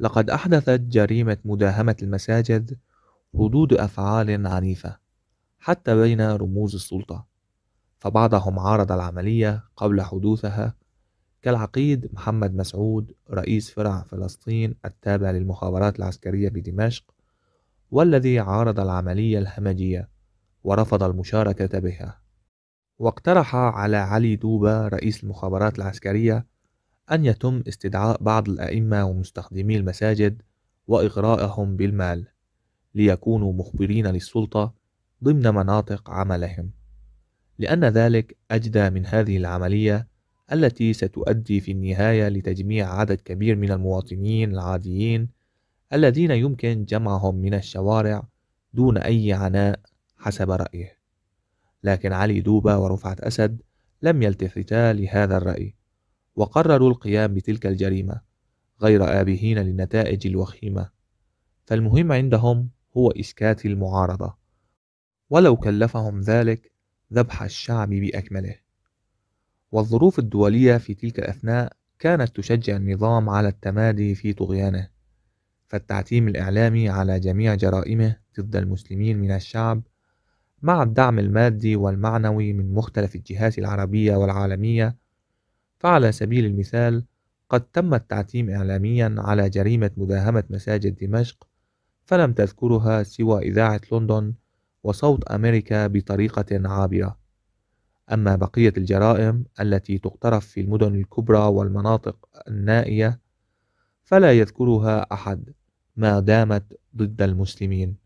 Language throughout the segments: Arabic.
لقد أحدثت جريمة مداهمة المساجد ردود أفعال عنيفة حتى بين رموز السلطة فبعضهم عارض العملية قبل حدوثها كالعقيد محمد مسعود رئيس فرع فلسطين التابع للمخابرات العسكرية بدمشق والذي عارض العملية الهمجية ورفض المشاركة بها. واقترح على علي دوبة رئيس المخابرات العسكرية أن يتم استدعاء بعض الأئمة ومستخدمي المساجد وإغرائهم بالمال ليكونوا مخبرين للسلطة ضمن مناطق عملهم. لأن ذلك أجدى من هذه العملية التي ستؤدي في النهاية لتجميع عدد كبير من المواطنين العاديين الذين يمكن جمعهم من الشوارع دون أي عناء حسب رأيه. لكن علي دوبة ورفعت أسد لم يلتفتا لهذا الرأي. وقرروا القيام بتلك الجريمة غير آبهين للنتائج الوخيمة. فالمهم عندهم هو إسكات المعارضة. ولو كلفهم ذلك ذبح الشعب بأكمله. والظروف الدولية في تلك الأثناء كانت تشجع النظام على التمادي في طغيانه. فالتعتيم الإعلامي على جميع جرائمه ضد المسلمين من الشعب مع الدعم المادي والمعنوي من مختلف الجهات العربية والعالمية فعلى سبيل المثال قد تم التعتيم إعلاميا على جريمة مداهمة مساجد دمشق فلم تذكرها سوى إذاعة لندن وصوت أمريكا بطريقة عابرة. أما بقية الجرائم التي تقترف في المدن الكبرى والمناطق النائية فلا يذكرها أحد ما دامت ضد المسلمين.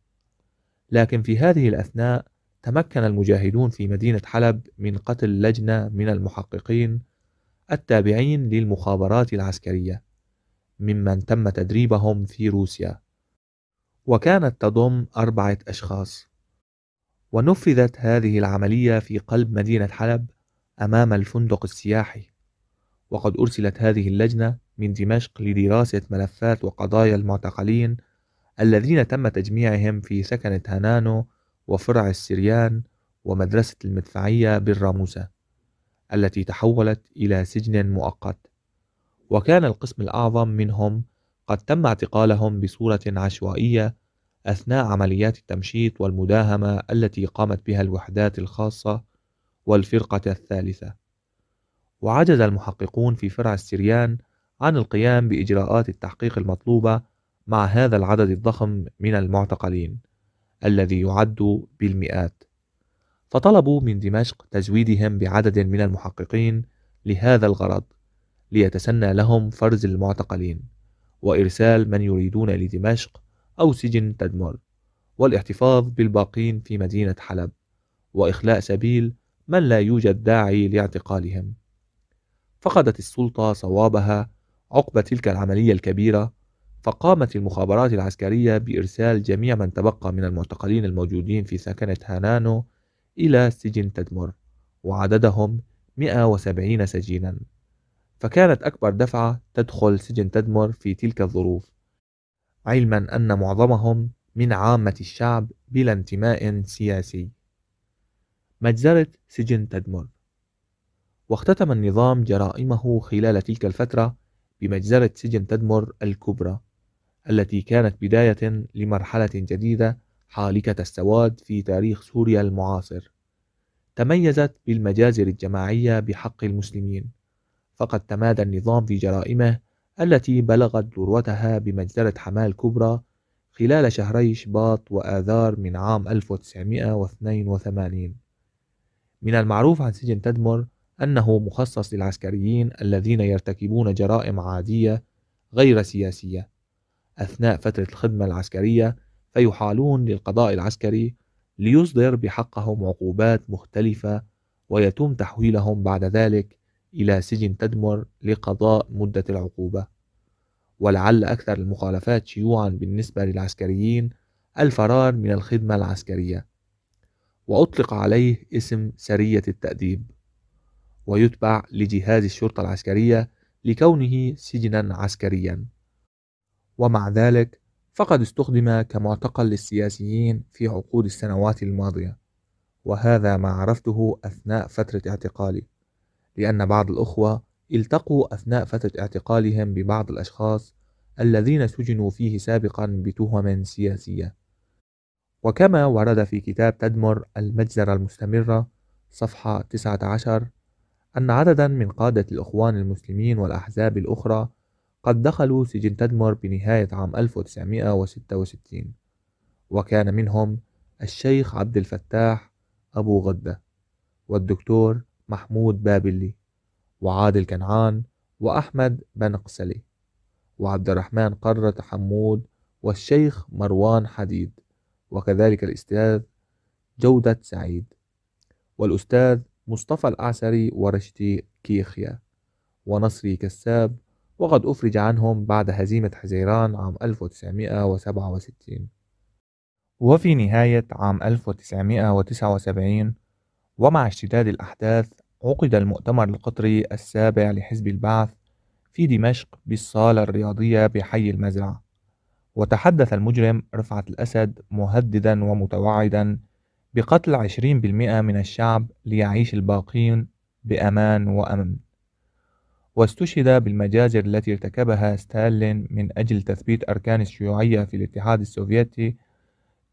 لكن في هذه الأثناء تمكن المجاهدون في مدينة حلب من قتل لجنة من المحققين التابعين للمخابرات العسكرية ممن تم تدريبهم في روسيا. وكانت تضم أربعة أشخاص. ونفذت هذه العملية في قلب مدينة حلب أمام الفندق السياحي. وقد أرسلت هذه اللجنة من دمشق لدراسة ملفات وقضايا المعتقلين الذين تم تجميعهم في سكنة هنانو وفرع السريان ومدرسة المدفعية بالراموسة. التي تحولت إلى سجن مؤقت. وكان القسم الأعظم منهم قد تم اعتقالهم بصورة عشوائية أثناء عمليات التمشيط والمداهمة التي قامت بها الوحدات الخاصة والفرقة الثالثة. وعجز المحققون في فرع السريان عن القيام بإجراءات التحقيق المطلوبة مع هذا العدد الضخم من المعتقلين الذي يعد بالمئات. فطلبوا من دمشق تزويدهم بعدد من المحققين لهذا الغرض ليتسنى لهم فرز المعتقلين وإرسال من يريدون لدمشق أو سجن تدمر والاحتفاظ بالباقين في مدينة حلب وإخلاء سبيل من لا يوجد داعي لاعتقالهم. فقدت السلطة صوابها عقب تلك العملية الكبيرة فقامت المخابرات العسكرية بإرسال جميع من تبقى من المعتقلين الموجودين في سكنة هانانو إلى سجن تدمر وعددهم 170 سجينا. فكانت أكبر دفعة تدخل سجن تدمر في تلك الظروف علما أن معظمهم من عامة الشعب بلا انتماء سياسي. مجزرة سجن تدمر. واختتم النظام جرائمه خلال تلك الفترة بمجزرة سجن تدمر الكبرى التي كانت بداية لمرحلة جديدة حالكة السواد في تاريخ سوريا المعاصر. تميزت بالمجازر الجماعية بحق المسلمين. فقد تمادى النظام في جرائمه التي بلغت ذروتها بمجزرة حمال كبرى خلال شهري شباط وآذار من عام 1982 من المعروف عن سجن تدمر أنه مخصص للعسكريين الذين يرتكبون جرائم عادية غير سياسية أثناء فترة الخدمة العسكرية فيحالون للقضاء العسكري ليصدر بحقهم عقوبات مختلفة ويتم تحويلهم بعد ذلك إلى سجن تدمر لقضاء مدة العقوبة. ولعل أكثر المخالفات شيوعا بالنسبة للعسكريين الفرار من الخدمة العسكرية. وأطلق عليه اسم سرية التأديب. ويتبع لجهاز الشرطة العسكرية لكونه سجنا عسكريا. ومع ذلك فقد استخدم كمعتقل للسياسيين في عقود السنوات الماضية وهذا ما عرفته أثناء فترة اعتقالي لأن بعض الأخوة التقوا أثناء فترة اعتقالهم ببعض الأشخاص الذين سجنوا فيه سابقا بتهم سياسية. وكما ورد في كتاب تدمر المجزرة المستمرة صفحة 19 أن عددا من قادة الإخوان المسلمين والأحزاب الأخرى قد دخلوا سجن تدمر بنهاية عام 1966 وكان منهم الشيخ عبد الفتاح أبو غدة والدكتور محمود بابلي وعادل كنعان وأحمد بن قسلي وعبد الرحمن قرة حمود والشيخ مروان حديد. وكذلك الأستاذ جودة سعيد والأستاذ مصطفى الأعسري ورشدي كيخيا ونصري كساب وقد أفرج عنهم بعد هزيمة حزيران عام 1967 وفي نهاية عام 1979 ومع اشتداد الأحداث عقد المؤتمر القطري السابع لحزب البعث في دمشق بالصالة الرياضية بحي المزرعة. وتحدث المجرم رفعت الأسد مهددا ومتوعدا بقتل 20% من الشعب ليعيش الباقين بأمان وأمن. واستشهد بالمجازر التي ارتكبها ستالين من أجل تثبيت أركان الشيوعية في الاتحاد السوفيتي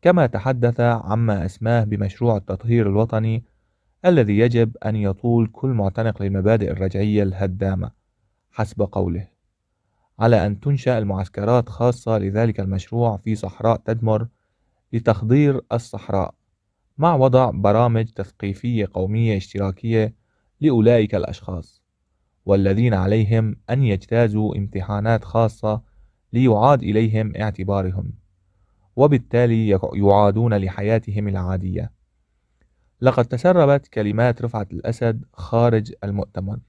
كما تحدث عما أسماه بمشروع التطهير الوطني الذي يجب أن يطول كل معتنق للمبادئ الرجعية الهدامة حسب قوله. على أن تنشأ المعسكرات خاصة لذلك المشروع في صحراء تدمر لتخضير الصحراء مع وضع برامج تثقيفية قومية اشتراكية لأولئك الأشخاص. والذين عليهم أن يجتازوا امتحانات خاصة ليعاد إليهم اعتبارهم وبالتالي يعادون لحياتهم العادية. لقد تسربت كلمات رفعت الأسد خارج المؤتمر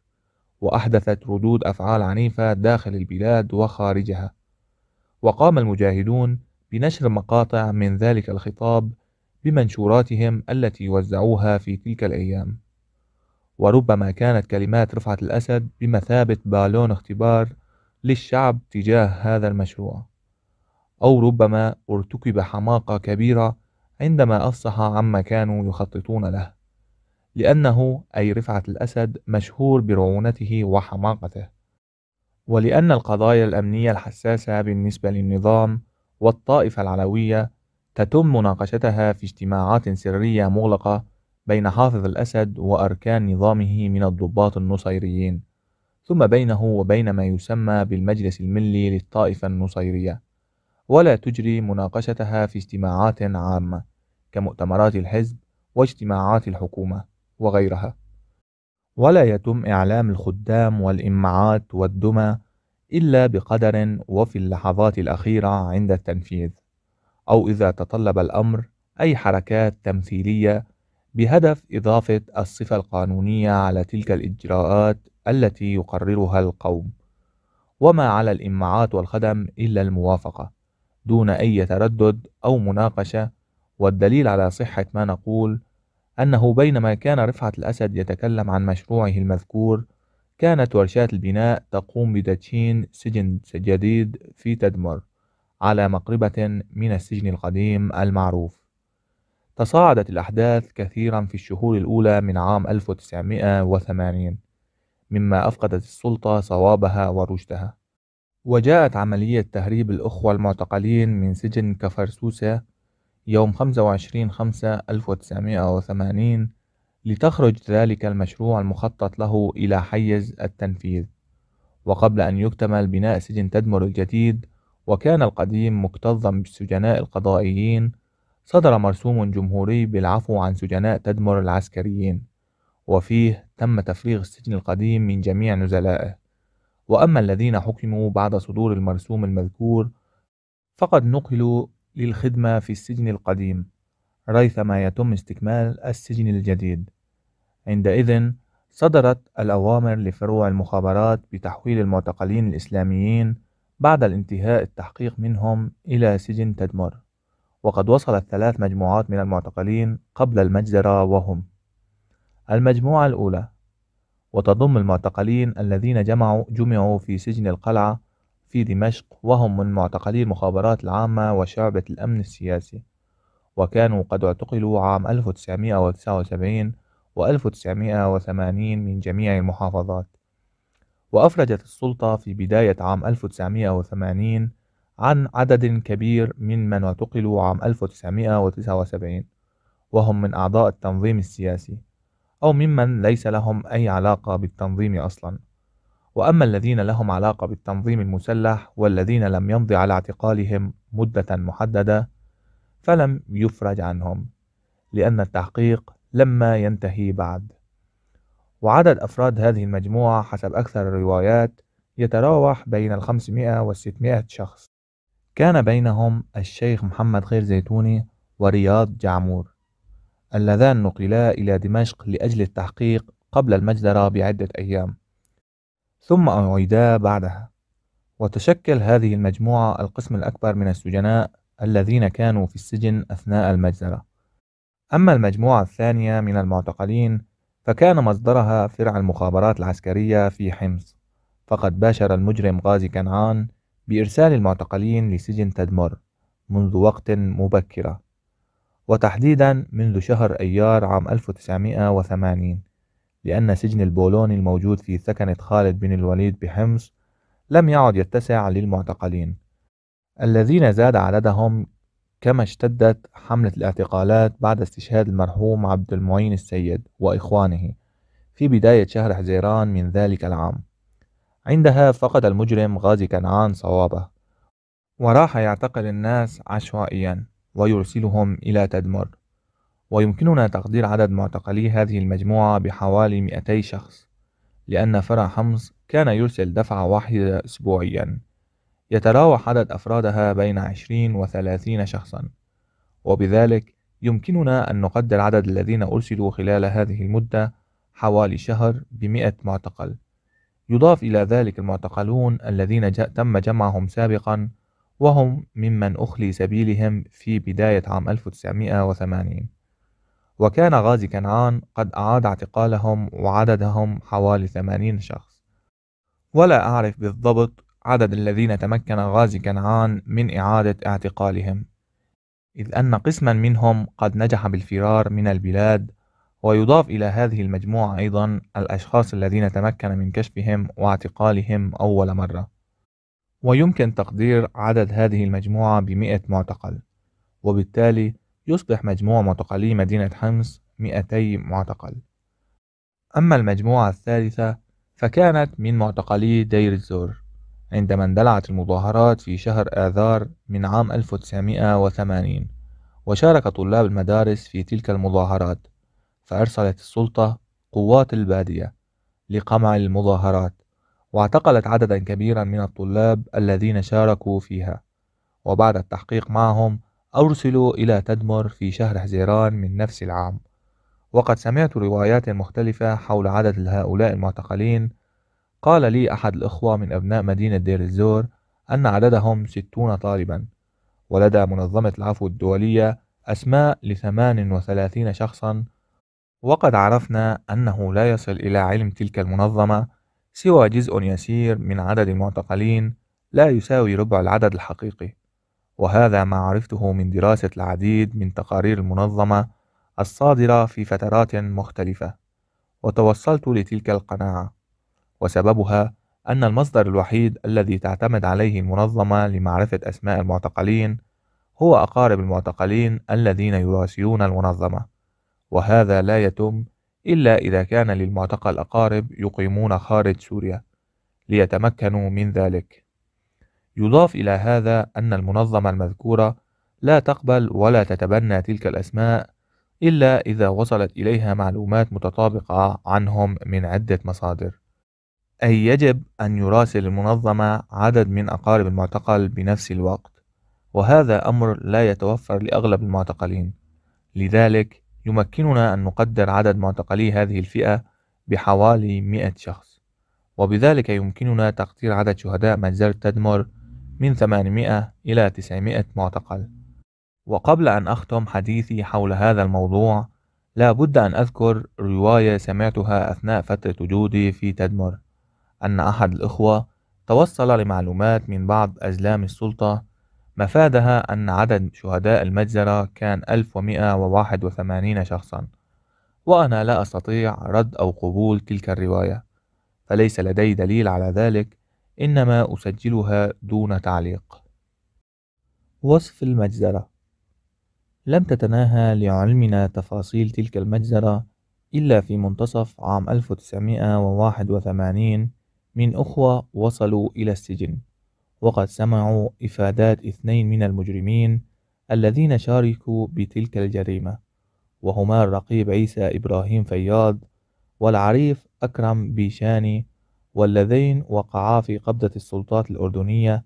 وأحدثت ردود أفعال عنيفة داخل البلاد وخارجها وقام المجاهدون بنشر مقاطع من ذلك الخطاب بمنشوراتهم التي وزعوها في تلك الأيام. وربما كانت كلمات رفعت الأسد بمثابة بالون اختبار للشعب تجاه هذا المشروع. أو ربما ارتكب حماقة كبيرة عندما أفصح عما كانوا يخططون له لأنه أي رفعة الأسد مشهور برعونته وحماقته. ولأن القضايا الأمنية الحساسة بالنسبة للنظام والطائفة العلوية تتم مناقشتها في اجتماعات سرية مغلقة بين حافظ الأسد وأركان نظامه من الضباط النصيريين ثم بينه وبين ما يسمى بالمجلس الملي للطائفة النصيرية. ولا تجري مناقشتها في اجتماعات عامة كمؤتمرات الحزب واجتماعات الحكومة وغيرها. ولا يتم إعلام الخدام والإمعات والدمى إلا بقدر وفي اللحظات الأخيرة عند التنفيذ أو إذا تطلب الأمر أي حركات تمثيلية بهدف إضافة الصفة القانونية على تلك الإجراءات التي يقررها القوم وما على الإمعات والخدم إلا الموافقة دون أي تردد أو مناقشة. والدليل على صحة ما نقول أنه بينما كان رفعت الأسد يتكلم عن مشروعه المذكور كانت ورشات البناء تقوم بتدشين سجن جديد في تدمر على مقربة من السجن القديم المعروف. تصاعدت الأحداث كثيرا في الشهور الأولى من عام 1980 مما أفقدت السلطة صوابها ورشدها وجاءت عملية تهريب الأخوة المعتقلين من سجن كفرسوسة يوم 25 5 1980 لتخرج ذلك المشروع المخطط له إلى حيز التنفيذ. وقبل أن يكتمل بناء سجن تدمر الجديد وكان القديم مكتظا بالسجناء القضائيين صدر مرسوم جمهوري بالعفو عن سجناء تدمر العسكريين وفيه تم تفريغ السجن القديم من جميع نزلائه. وأما الذين حكموا بعد صدور المرسوم المذكور فقد نقلوا للخدمة في السجن القديم ريثما يتم استكمال السجن الجديد. عندئذ صدرت الأوامر لفروع المخابرات بتحويل المعتقلين الإسلاميين بعد الانتهاء التحقيق منهم إلى سجن تدمر. وقد وصلت ثلاث مجموعات من المعتقلين قبل المجزرة وهم. المجموعة الأولى وتضم المعتقلين الذين جمعوا جمعوا في سجن القلعة في دمشق وهم من معتقلي المخابرات العامة وشعبة الأمن السياسي وكانوا قد اعتقلوا عام 1979 و 1980 من جميع المحافظات. وأفرجت السلطة في بداية عام 1980 عن عدد كبير ممن اعتقلوا عام 1979 وهم من أعضاء التنظيم السياسي أو ممن ليس لهم أي علاقة بالتنظيم أصلا. وأما الذين لهم علاقة بالتنظيم المسلح والذين لم يمضي على اعتقالهم مدة محددة فلم يفرج عنهم لأن التحقيق لما ينتهي بعد. وعدد أفراد هذه المجموعة حسب أكثر الروايات يتراوح بين الخمسمائة والستمائة شخص. كان بينهم الشيخ محمد خير زيتوني ورياض جعمور اللذان نقلا إلى دمشق لأجل التحقيق قبل المجزرة بعدة أيام. ثم أعيدا بعدها. وتشكل هذه المجموعة القسم الأكبر من السجناء الذين كانوا في السجن أثناء المجزرة. أما المجموعة الثانية من المعتقلين فكان مصدرها فرع المخابرات العسكرية في حمص فقد باشر المجرم غازي كنعان بإرسال المعتقلين لسجن تدمر منذ وقت مبكرة وتحديدا منذ شهر أيار عام 1980 لأن سجن البولوني الموجود في سكنة خالد بن الوليد بحمص لم يعد يتسع للمعتقلين الذين زاد عددهم كما اشتدت حملة الاعتقالات بعد استشهاد المرحوم عبد المعين السيد وإخوانه في بداية شهر حزيران من ذلك العام. عندها فقد المجرم غازي كنعان صوابه. وراح يعتقل الناس عشوائيا ويرسلهم إلى تدمر. ويمكننا تقدير عدد معتقلي هذه المجموعة بحوالي 200 شخص لأن فرع حمص كان يرسل دفعة واحدة أسبوعيا. يتراوح عدد أفرادها بين 20 و 30 شخصا. وبذلك يمكننا أن نقدر عدد الذين أرسلوا خلال هذه المدة حوالي شهر بمئة معتقل. يضاف إلى ذلك المعتقلون الذين تم جمعهم سابقا وهم ممن أخلي سبيلهم في بداية عام 1980 وكان غازي كنعان قد أعاد اعتقالهم وعددهم حوالي 80 شخص. ولا أعرف بالضبط عدد الذين تمكن غازي كنعان من إعادة اعتقالهم إذ أن قسما منهم قد نجح بالفرار من البلاد ويضاف إلى هذه المجموعة أيضا الأشخاص الذين تمكن من كشفهم واعتقالهم أول مرة. ويمكن تقدير عدد هذه المجموعة بمئة معتقل وبالتالي يصبح مجموع معتقلي مدينة حمص 200 معتقل. أما المجموعة الثالثة فكانت من معتقلي دير الزور عندما اندلعت المظاهرات في شهر آذار من عام 1980 وشارك طلاب المدارس في تلك المظاهرات. فأرسلت السلطة قوات البادية لقمع المظاهرات واعتقلت عددا كبيرا من الطلاب الذين شاركوا فيها. وبعد التحقيق معهم أرسلوا إلى تدمر في شهر حزيران من نفس العام. وقد سمعت روايات مختلفة حول عدد هؤلاء المعتقلين. قال لي أحد الإخوة من أبناء مدينة دير الزور أن عددهم ستون طالبا ولدى منظمة العفو الدولية أسماء لثمان وثلاثين شخصا وقد عرفنا أنه لا يصل إلى علم تلك المنظمة سوى جزء يسير من عدد المعتقلين لا يساوي ربع العدد الحقيقي وهذا ما عرفته من دراسة العديد من تقارير المنظمة الصادرة في فترات مختلفة وتوصلت لتلك القناعة وسببها أن المصدر الوحيد الذي تعتمد عليه المنظمة لمعرفة أسماء المعتقلين هو أقارب المعتقلين الذين يراسلون المنظمة. وهذا لا يتم إلا إذا كان للمعتقل أقارب يقيمون خارج سوريا ليتمكنوا من ذلك. يضاف إلى هذا أن المنظمة المذكورة لا تقبل ولا تتبنى تلك الأسماء إلا إذا وصلت إليها معلومات متطابقة عنهم من عدة مصادر. أي يجب أن يراسل المنظمة عدد من أقارب المعتقل بنفس الوقت وهذا أمر لا يتوفر لأغلب المعتقلين. لذلك يمكننا أن نقدر عدد معتقلي هذه الفئة بحوالي 100 شخص. وبذلك يمكننا تقدير عدد شهداء مجزرة تدمر من 800 إلى 900 معتقل. وقبل أن أختم حديثي حول هذا الموضوع لا بد أن أذكر رواية سمعتها أثناء فترة وجودي في تدمر. أن أحد الإخوة توصل لمعلومات من بعض أزلام السلطة مفادها أن عدد شهداء المجزرة كان 1181 شخصا وأنا لا أستطيع رد أو قبول تلك الرواية فليس لدي دليل على ذلك إنما أسجلها دون تعليق. وصف المجزرة. لم تتناهى لعلمنا تفاصيل تلك المجزرة إلا في منتصف عام 1981 من أخوة وصلوا إلى السجن. وقد سمعوا إفادات اثنين من المجرمين الذين شاركوا بتلك الجريمة وهما الرقيب عيسى إبراهيم فياض والعريف أكرم بيشاني واللذين وقعا في قبضة السلطات الأردنية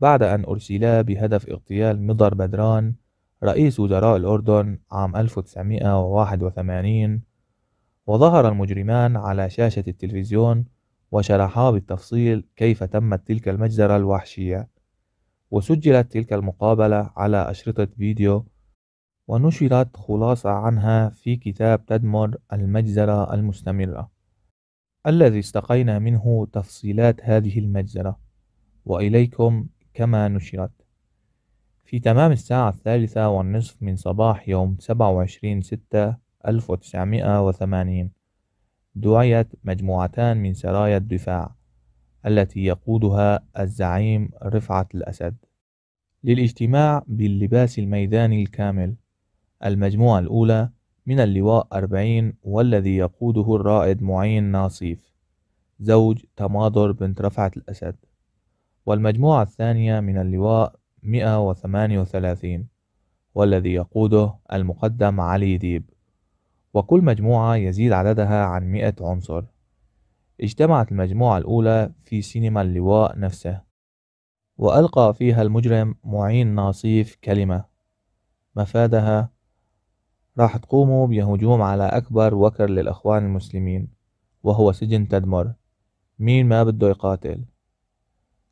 بعد أن أرسلا بهدف اغتيال مضر بدران رئيس وزراء الأردن عام 1981 وظهر المجرمان على شاشة التلفزيون وشرحا بالتفصيل كيف تمت تلك المجزرة الوحشية. وسجلت تلك المقابلة على أشرطة فيديو ونشرت خلاصة عنها في كتاب تدمر المجزرة المستمرة الذي استقينا منه تفصيلات هذه المجزرة. وإليكم كما نشرت. في تمام الساعة الثالثة والنصف من صباح يوم 27 ستة 1980 دعيت مجموعتان من سرايا الدفاع التي يقودها الزعيم رفعت الأسد. للاجتماع باللباس الميداني الكامل المجموعة الأولى من اللواء أربعين والذي يقوده الرائد معين ناصيف زوج تماضر بنت رفعت الأسد. والمجموعة الثانية من اللواء مئة وثمانية وثلاثين والذي يقوده المقدم علي ديب. وكل مجموعة يزيد عددها عن مئة عنصر. اجتمعت المجموعة الأولى في سينما اللواء نفسه وألقى فيها المجرم معين ناصيف كلمة. مفادها راح تقوموا بهجوم على أكبر وكر للإخوان المسلمين وهو سجن تدمر. مين ما بده يقاتل؟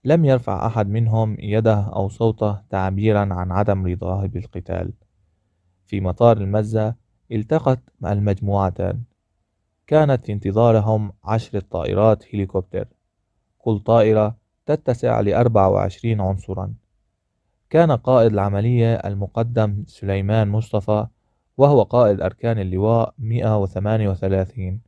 لم يرفع أحد منهم يده أو صوته تعبيرا عن عدم رضاه بالقتال. في مطار المزة التقت المجموعتان. كانت في انتظارهم عشرة طائرات هليكوبتر. كل طائرة تتسع لأربع وعشرين عنصرا. كان قائد العملية المقدم سليمان مصطفى وهو قائد أركان اللواء 138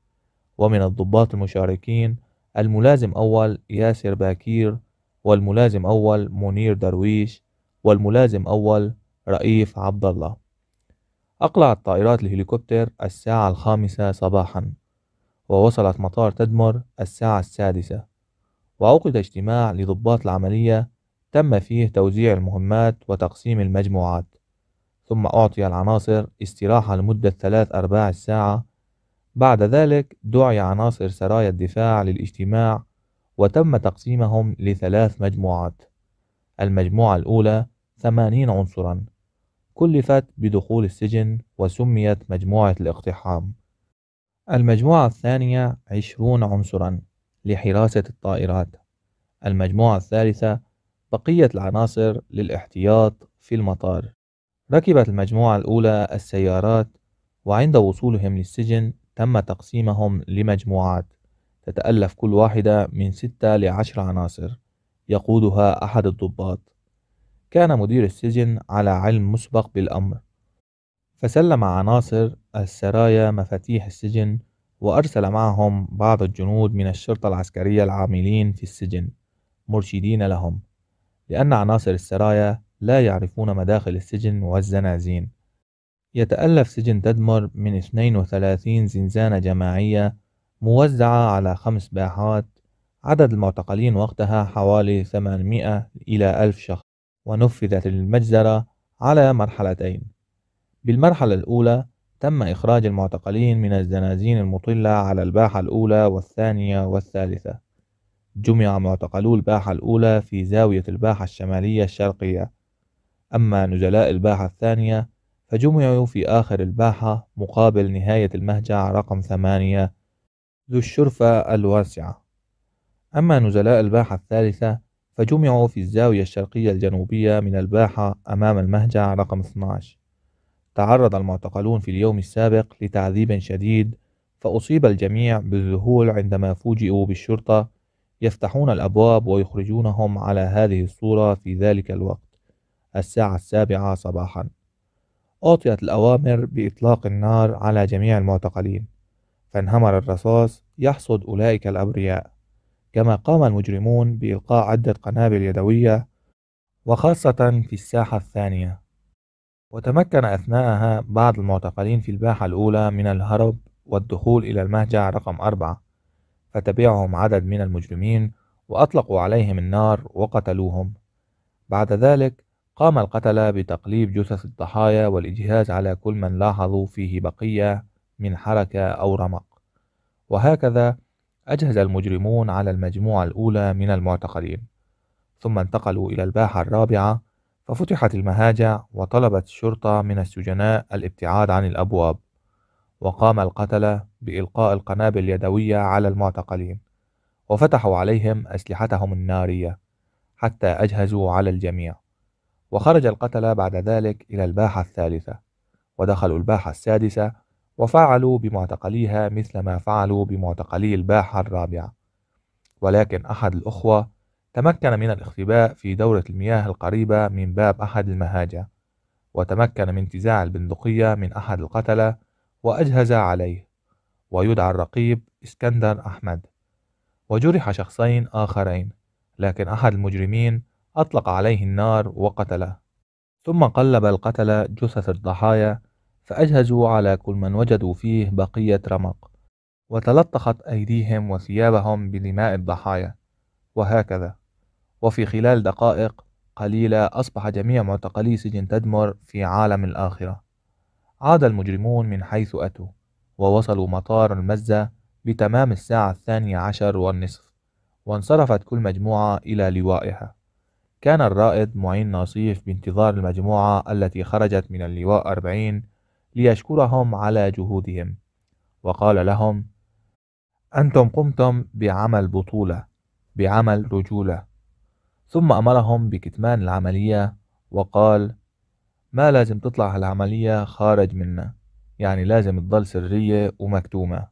ومن الضباط المشاركين الملازم أول ياسر باكير والملازم أول منير درويش والملازم أول رئيف عبد الله أقلعت طائرات الهليكوبتر الساعة الخامسة صباحا ووصلت مطار تدمر الساعة السادسة. وعقد اجتماع لضباط العملية تم فيه توزيع المهمات وتقسيم المجموعات. ثم أعطي العناصر استراحة لمدة ثلاث أرباع الساعة. بعد ذلك دعي عناصر سرايا الدفاع للاجتماع وتم تقسيمهم لثلاث مجموعات. المجموعة الأولى ثمانين عنصرا. كلفت بدخول السجن وسميت مجموعة الاقتحام. المجموعة الثانية عشرون عنصرا لحراسة الطائرات. المجموعة الثالثة بقية العناصر للاحتياط في المطار. ركبت المجموعة الأولى السيارات وعند وصولهم للسجن تم تقسيمهم لمجموعات. تتألف كل واحدة من ستة لعشر عناصر يقودها أحد الضباط. كان مدير السجن على علم مسبق بالأمر. فسلم عناصر السرايا مفاتيح السجن وأرسل معهم بعض الجنود من الشرطة العسكرية العاملين في السجن مرشدين لهم لأن عناصر السرايا لا يعرفون مداخل السجن والزنازين. يتألف سجن تدمر من 32 زنزانة جماعية موزعة على خمس باحات عدد المعتقلين وقتها حوالي 800 إلى 1000 شخص. ونفذت المجزرة على مرحلتين. بالمرحلة الأولى تم إخراج المعتقلين من الزنازين المطلة على الباحة الأولى والثانية والثالثة. جمع معتقلو الباحة الأولى في زاوية الباحة الشمالية الشرقية. أما نزلاء الباحة الثانية فجمعوا في آخر الباحة مقابل نهاية المهجع رقم ثمانية ذو الشرفة الواسعة. أما نزلاء الباحة الثالثة فجمعوا في الزاوية الشرقية الجنوبية من الباحة أمام المهجع رقم 12 تعرض المعتقلون في اليوم السابق لتعذيب شديد فأصيب الجميع بالذهول عندما فوجئوا بالشرطة يفتحون الأبواب ويخرجونهم على هذه الصورة في ذلك الوقت الساعة السابعة صباحا. أعطيت الأوامر بإطلاق النار على جميع المعتقلين. فانهمر الرصاص يحصد أولئك الأبرياء. كما قام المجرمون بإلقاء عدة قنابل يدوية وخاصة في الساحة الثانية. وتمكن أثناءها بعض المعتقلين في الباحة الأولى من الهرب والدخول إلى المهجع رقم أربعة فتبعهم عدد من المجرمين وأطلقوا عليهم النار وقتلوهم. بعد ذلك قام القتلة بتقليب جثث الضحايا والإجهاز على كل من لاحظوا فيه بقية من حركة أو رمق. وهكذا أجهز المجرمون على المجموعة الأولى من المعتقلين ثم انتقلوا إلى الباحة الرابعة ففتحت المهاجع وطلبت الشرطة من السجناء الابتعاد عن الأبواب وقام القتلة بإلقاء القنابل اليدوية على المعتقلين وفتحوا عليهم أسلحتهم النارية حتى أجهزوا على الجميع. وخرج القتلة بعد ذلك إلى الباحة الثالثة ودخلوا الباحة السادسة وفعلوا بمعتقليها مثل ما فعلوا بمعتقلي الباحة الرابعة. ولكن أحد الأخوة تمكن من الاختباء في دورة المياه القريبة من باب أحد المهاجع وتمكن من انتزاع البندقية من أحد القتلة وأجهز عليه ويدعى الرقيب إسكندر أحمد. وجرح شخصين آخرين لكن أحد المجرمين أطلق عليه النار وقتله. ثم قلب القتلة جثث الضحايا فأجهزوا على كل من وجدوا فيه بقية رمق وتلطخت أيديهم وثيابهم بدماء الضحايا وهكذا. وفي خلال دقائق قليلة أصبح جميع معتقلي سجن تدمر في عالم الآخرة. عاد المجرمون من حيث أتوا ووصلوا مطار المزة بتمام الساعة الثانية عشر والنصف وانصرفت كل مجموعة إلى لوائها. كان الرائد معين ناصيف بانتظار المجموعة التي خرجت من اللواء أربعين ليشكرهم على جهودهم. وقال لهم أنتم قمتم بعمل بطولة بعمل رجولة. ثم أمرهم بكتمان العملية وقال ما لازم تطلع هالعملية خارج منا يعني لازم تضل سرية ومكتومة.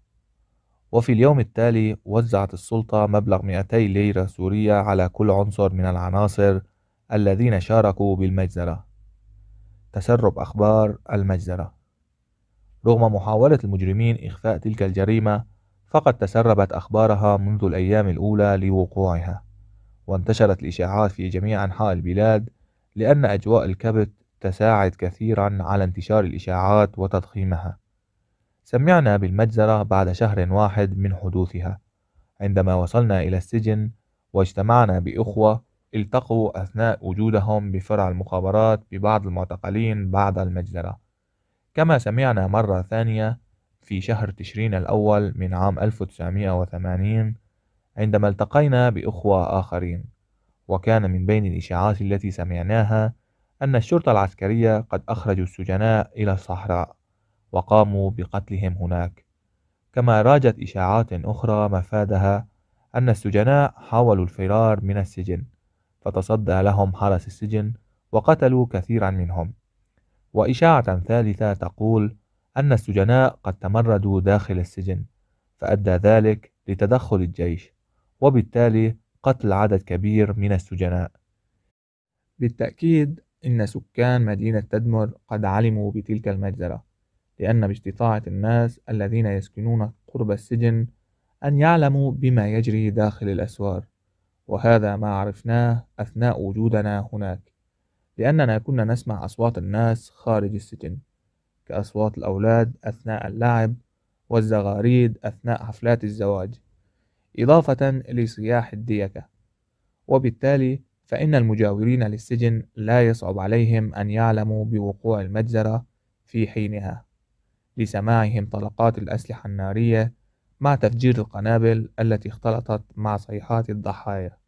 وفي اليوم التالي وزعت السلطة مبلغ 200 ليرة سورية على كل عنصر من العناصر الذين شاركوا بالمجزرة. تسرب أخبار المجزرة. رغم محاولة المجرمين إخفاء تلك الجريمة فقد تسربت أخبارها منذ الأيام الأولى لوقوعها وانتشرت الإشاعات في جميع أنحاء البلاد لأن أجواء الكبت تساعد كثيرا على انتشار الإشاعات وتضخيمها. سمعنا بالمجزرة بعد شهر واحد من حدوثها عندما وصلنا إلى السجن واجتمعنا بإخوة التقوا أثناء وجودهم بفرع المخابرات ببعض المعتقلين بعد المجزرة. كما سمعنا مرة ثانية في شهر تشرين الأول من عام 1980 عندما التقينا بإخوة آخرين. وكان من بين الإشاعات التي سمعناها أن الشرطة العسكرية قد أخرجوا السجناء إلى الصحراء وقاموا بقتلهم هناك. كما راجت إشاعات أخرى مفادها أن السجناء حاولوا الفرار من السجن فتصدى لهم حرس السجن وقتلوا كثيرا منهم. وإشاعة ثالثة تقول أن السجناء قد تمردوا داخل السجن فأدى ذلك لتدخل الجيش وبالتالي قتل عدد كبير من السجناء. بالتأكيد إن سكان مدينة تدمر قد علموا بتلك المجزرة لأن باستطاعة الناس الذين يسكنون قرب السجن أن يعلموا بما يجري داخل الأسوار وهذا ما عرفناه أثناء وجودنا هناك. لأننا كنا نسمع أصوات الناس خارج السجن كأصوات الأولاد أثناء اللعب والزغاريد أثناء حفلات الزواج إضافة لصياح الديكة. وبالتالي فإن المجاورين للسجن لا يصعب عليهم أن يعلموا بوقوع المجزرة في حينها لسماعهم طلقات الأسلحة النارية مع تفجير القنابل التي اختلطت مع صيحات الضحايا.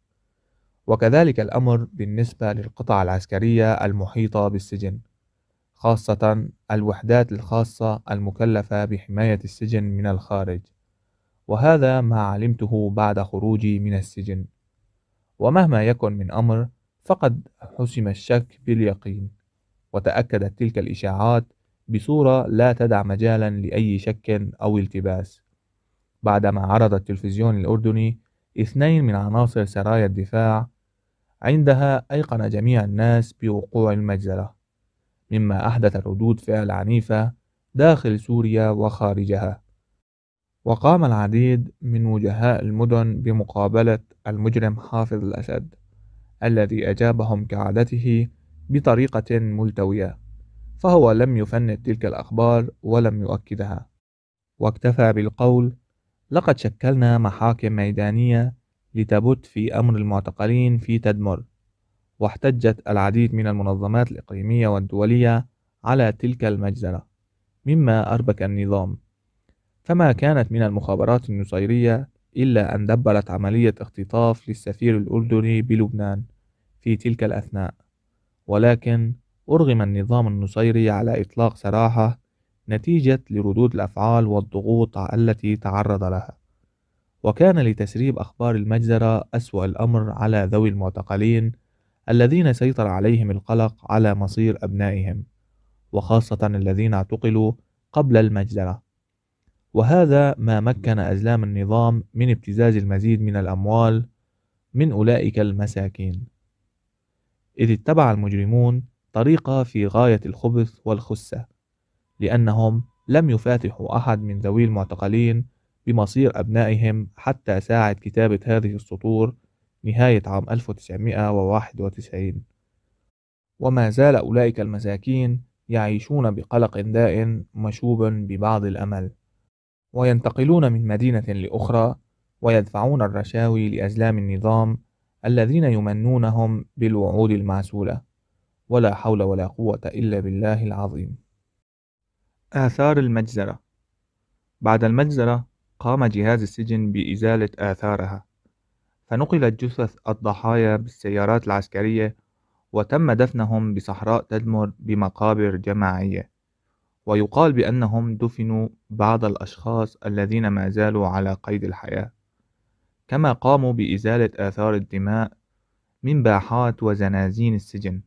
وكذلك الأمر بالنسبة للقطع العسكرية المحيطة بالسجن خاصة الوحدات الخاصة المكلفة بحماية السجن من الخارج. وهذا ما علمته بعد خروجي من السجن. ومهما يكن من أمر فقد حسم الشك باليقين وتأكدت تلك الإشاعات بصورة لا تدع مجالا لأي شك أو التباس. بعدما عرض التلفزيون الأردني اثنين من عناصر سرايا الدفاع عندها أيقن جميع الناس بوقوع المجزرة مما أحدث ردود فعل عنيفة داخل سوريا وخارجها. وقام العديد من وجهاء المدن بمقابلة المجرم حافظ الأسد الذي أجابهم كعادته بطريقة ملتوية فهو لم يفند تلك الأخبار ولم يؤكدها. واكتفى بالقول لقد شكلنا محاكم ميدانية لتبت في أمر المعتقلين في تدمر واحتجت العديد من المنظمات الإقليمية والدولية على تلك المجزرة مما أربك النظام. فما كانت من المخابرات النصيرية إلا أن دبرت عملية اختطاف للسفير الأردني بلبنان في تلك الأثناء. ولكن أرغم النظام النصيري على إطلاق سراحة نتيجة لردود الأفعال والضغوط التي تعرض لها. وكان لتسريب أخبار المجزرة أسوأ الأمر على ذوي المعتقلين الذين سيطر عليهم القلق على مصير أبنائهم وخاصة الذين اعتقلوا قبل المجزرة. وهذا ما مكن أزلام النظام من ابتزاز المزيد من الأموال من أولئك المساكين. إذ اتبع المجرمون طريقة في غاية الخبث والخسة لأنهم لم يفاتحوا أحد من ذوي المعتقلين بمصير أبنائهم حتى ساعة كتابة هذه السطور نهاية عام 1991 وما زال أولئك المساكين يعيشون بقلق دائم مشوب ببعض الأمل وينتقلون من مدينة لأخرى ويدفعون الرشاوي لأزلام النظام الذين يمنونهم بالوعود المعسولة. ولا حول ولا قوة إلا بالله العظيم. آثار المجزرة. بعد المجزرة قام جهاز السجن بإزالة آثارها فنقلت جثث الضحايا بالسيارات العسكرية وتم دفنهم بصحراء تدمر بمقابر جماعية. ويقال بأنهم دفنوا بعض الأشخاص الذين ما زالوا على قيد الحياة. كما قاموا بإزالة آثار الدماء من باحات وزنازين السجن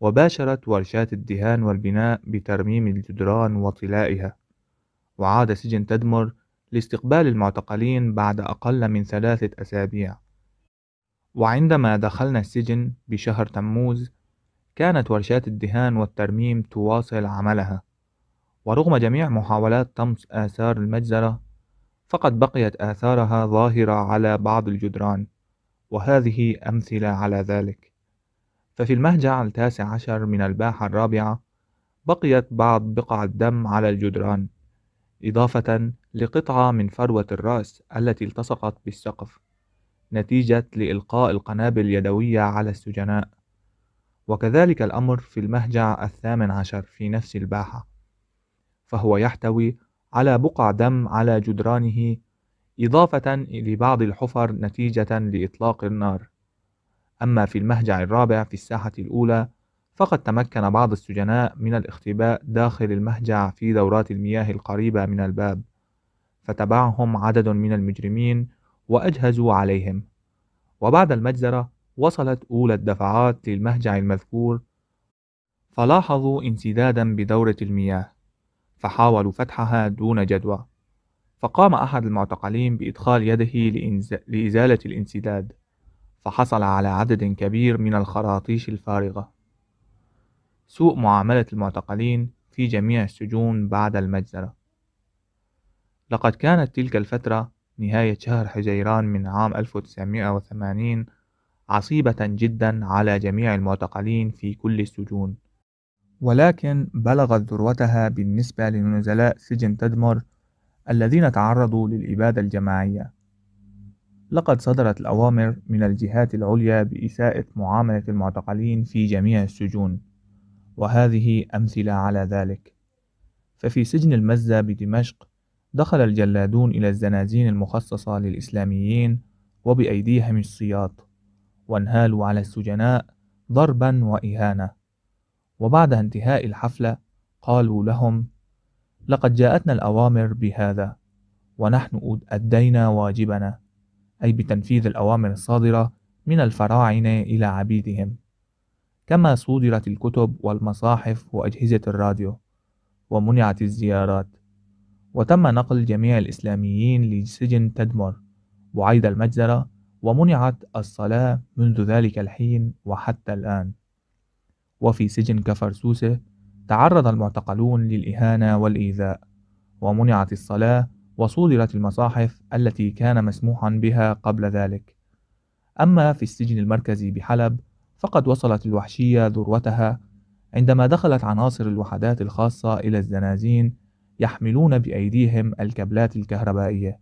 وباشرت ورشات الدهان والبناء بترميم الجدران وطلائها. وعاد سجن تدمر لاستقبال المعتقلين بعد أقل من ثلاثة أسابيع. وعندما دخلنا السجن بشهر تموز كانت ورشات الدهان والترميم تواصل عملها. ورغم جميع محاولات طمس آثار المجزرة فقد بقيت آثارها ظاهرة على بعض الجدران وهذه أمثلة على ذلك. ففي المهجع التاسع عشر من الباحة الرابعة بقيت بعض بقع الدم على الجدران. إضافة لقطعة من فروة الرأس التي التصقت بالسقف نتيجة لإلقاء القنابل اليدوية على السجناء. وكذلك الأمر في المهجع الثامن عشر في نفس الباحة فهو يحتوي على بقع دم على جدرانه إضافة لبعض الحفر نتيجة لإطلاق النار. أما في المهجع الرابع في الساحة الأولى فقد تمكن بعض السجناء من الاختباء داخل المهجع في دورات المياه القريبة من الباب فتبعهم عدد من المجرمين وأجهزوا عليهم. وبعد المجزرة وصلت أولى الدفعات للمهجع المذكور فلاحظوا انسدادا بدورة المياه فحاولوا فتحها دون جدوى. فقام أحد المعتقلين بإدخال يده لإزالة الانسداد فحصل على عدد كبير من الخراطيش الفارغة. سوء معاملة المعتقلين في جميع السجون بعد المجزرة. لقد كانت تلك الفترة نهاية شهر حزيران من عام 1980 عصيبة جدا على جميع المعتقلين في كل السجون. ولكن بلغت ذروتها بالنسبة لنزلاء سجن تدمر الذين تعرضوا للإبادة الجماعية. لقد صدرت الأوامر من الجهات العليا بإساءة معاملة المعتقلين في جميع السجون. وهذه أمثلة على ذلك. ففي سجن المزة بدمشق دخل الجلادون إلى الزنازين المخصصة للإسلاميين وبأيديهم السياط وانهالوا على السجناء ضربا وإهانة. وبعد انتهاء الحفلة قالوا لهم لقد جاءتنا الأوامر بهذا ونحن أدينا واجبنا أي بتنفيذ الأوامر الصادرة من الفراعنة إلى عبيدهم. كما صودرت الكتب والمصاحف وأجهزة الراديو ومنعت الزيارات وتم نقل جميع الإسلاميين لسجن تدمر وعيد المجزرة ومنعت الصلاة منذ ذلك الحين وحتى الآن. وفي سجن كفر سوسة تعرض المعتقلون للإهانة والإيذاء ومنعت الصلاة وصودرت المصاحف التي كان مسموحا بها قبل ذلك. أما في السجن المركزي بحلب فقد وصلت الوحشية ذروتها عندما دخلت عناصر الوحدات الخاصة إلى الزنازين يحملون بأيديهم الكابلات الكهربائية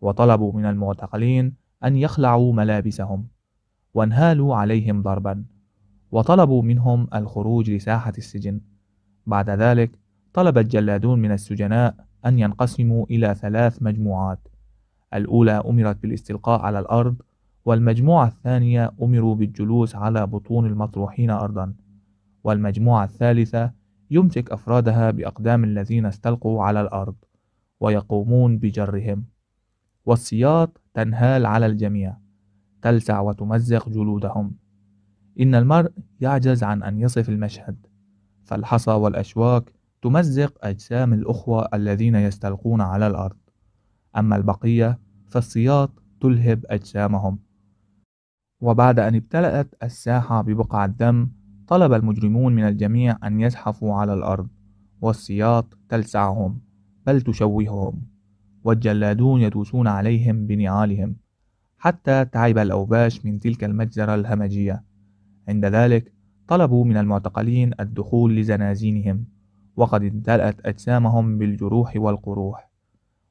وطلبوا من المعتقلين أن يخلعوا ملابسهم وانهالوا عليهم ضربا وطلبوا منهم الخروج لساحة السجن. بعد ذلك طلب الجلادون من السجناء أن ينقسموا إلى ثلاث مجموعات. الأولى أمرت بالاستلقاء على الأرض والمجموعة الثانية أمروا بالجلوس على بطون المطروحين أرضا. والمجموعة الثالثة يمسك أفرادها بأقدام الذين استلقوا على الأرض ويقومون بجرهم. والسياط تنهال على الجميع تلسع وتمزق جلودهم. إن المرء يعجز عن أن يصف المشهد. فالحصى والأشواك تمزق أجسام الأخوة الذين يستلقون على الأرض. أما البقية فالسياط تلهب أجسامهم. وبعد أن ابتلأت الساحة ببقع الدم طلب المجرمون من الجميع أن يزحفوا على الأرض والسياط تلسعهم بل تشوههم والجلادون يدوسون عليهم بنعالهم حتى تعب الأوباش من تلك المجزرة الهمجية. عند ذلك طلبوا من المعتقلين الدخول لزنازينهم وقد امتلأت أجسامهم بالجروح والقروح.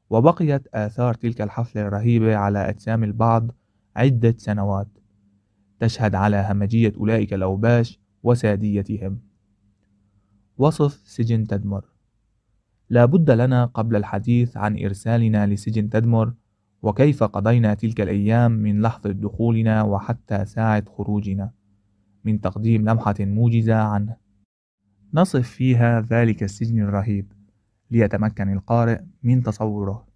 وبقيت آثار تلك الحفلة الرهيبة على أجسام البعض عدة سنوات. تشهد على همجية أولئك الأوباش وساديتهم. وصف سجن تدمر. لا بد لنا قبل الحديث عن إرسالنا لسجن تدمر وكيف قضينا تلك الأيام من لحظة دخولنا وحتى ساعة خروجنا. من تقديم لمحة موجزة عنه نصف فيها ذلك السجن الرهيب ليتمكن القارئ من تصوره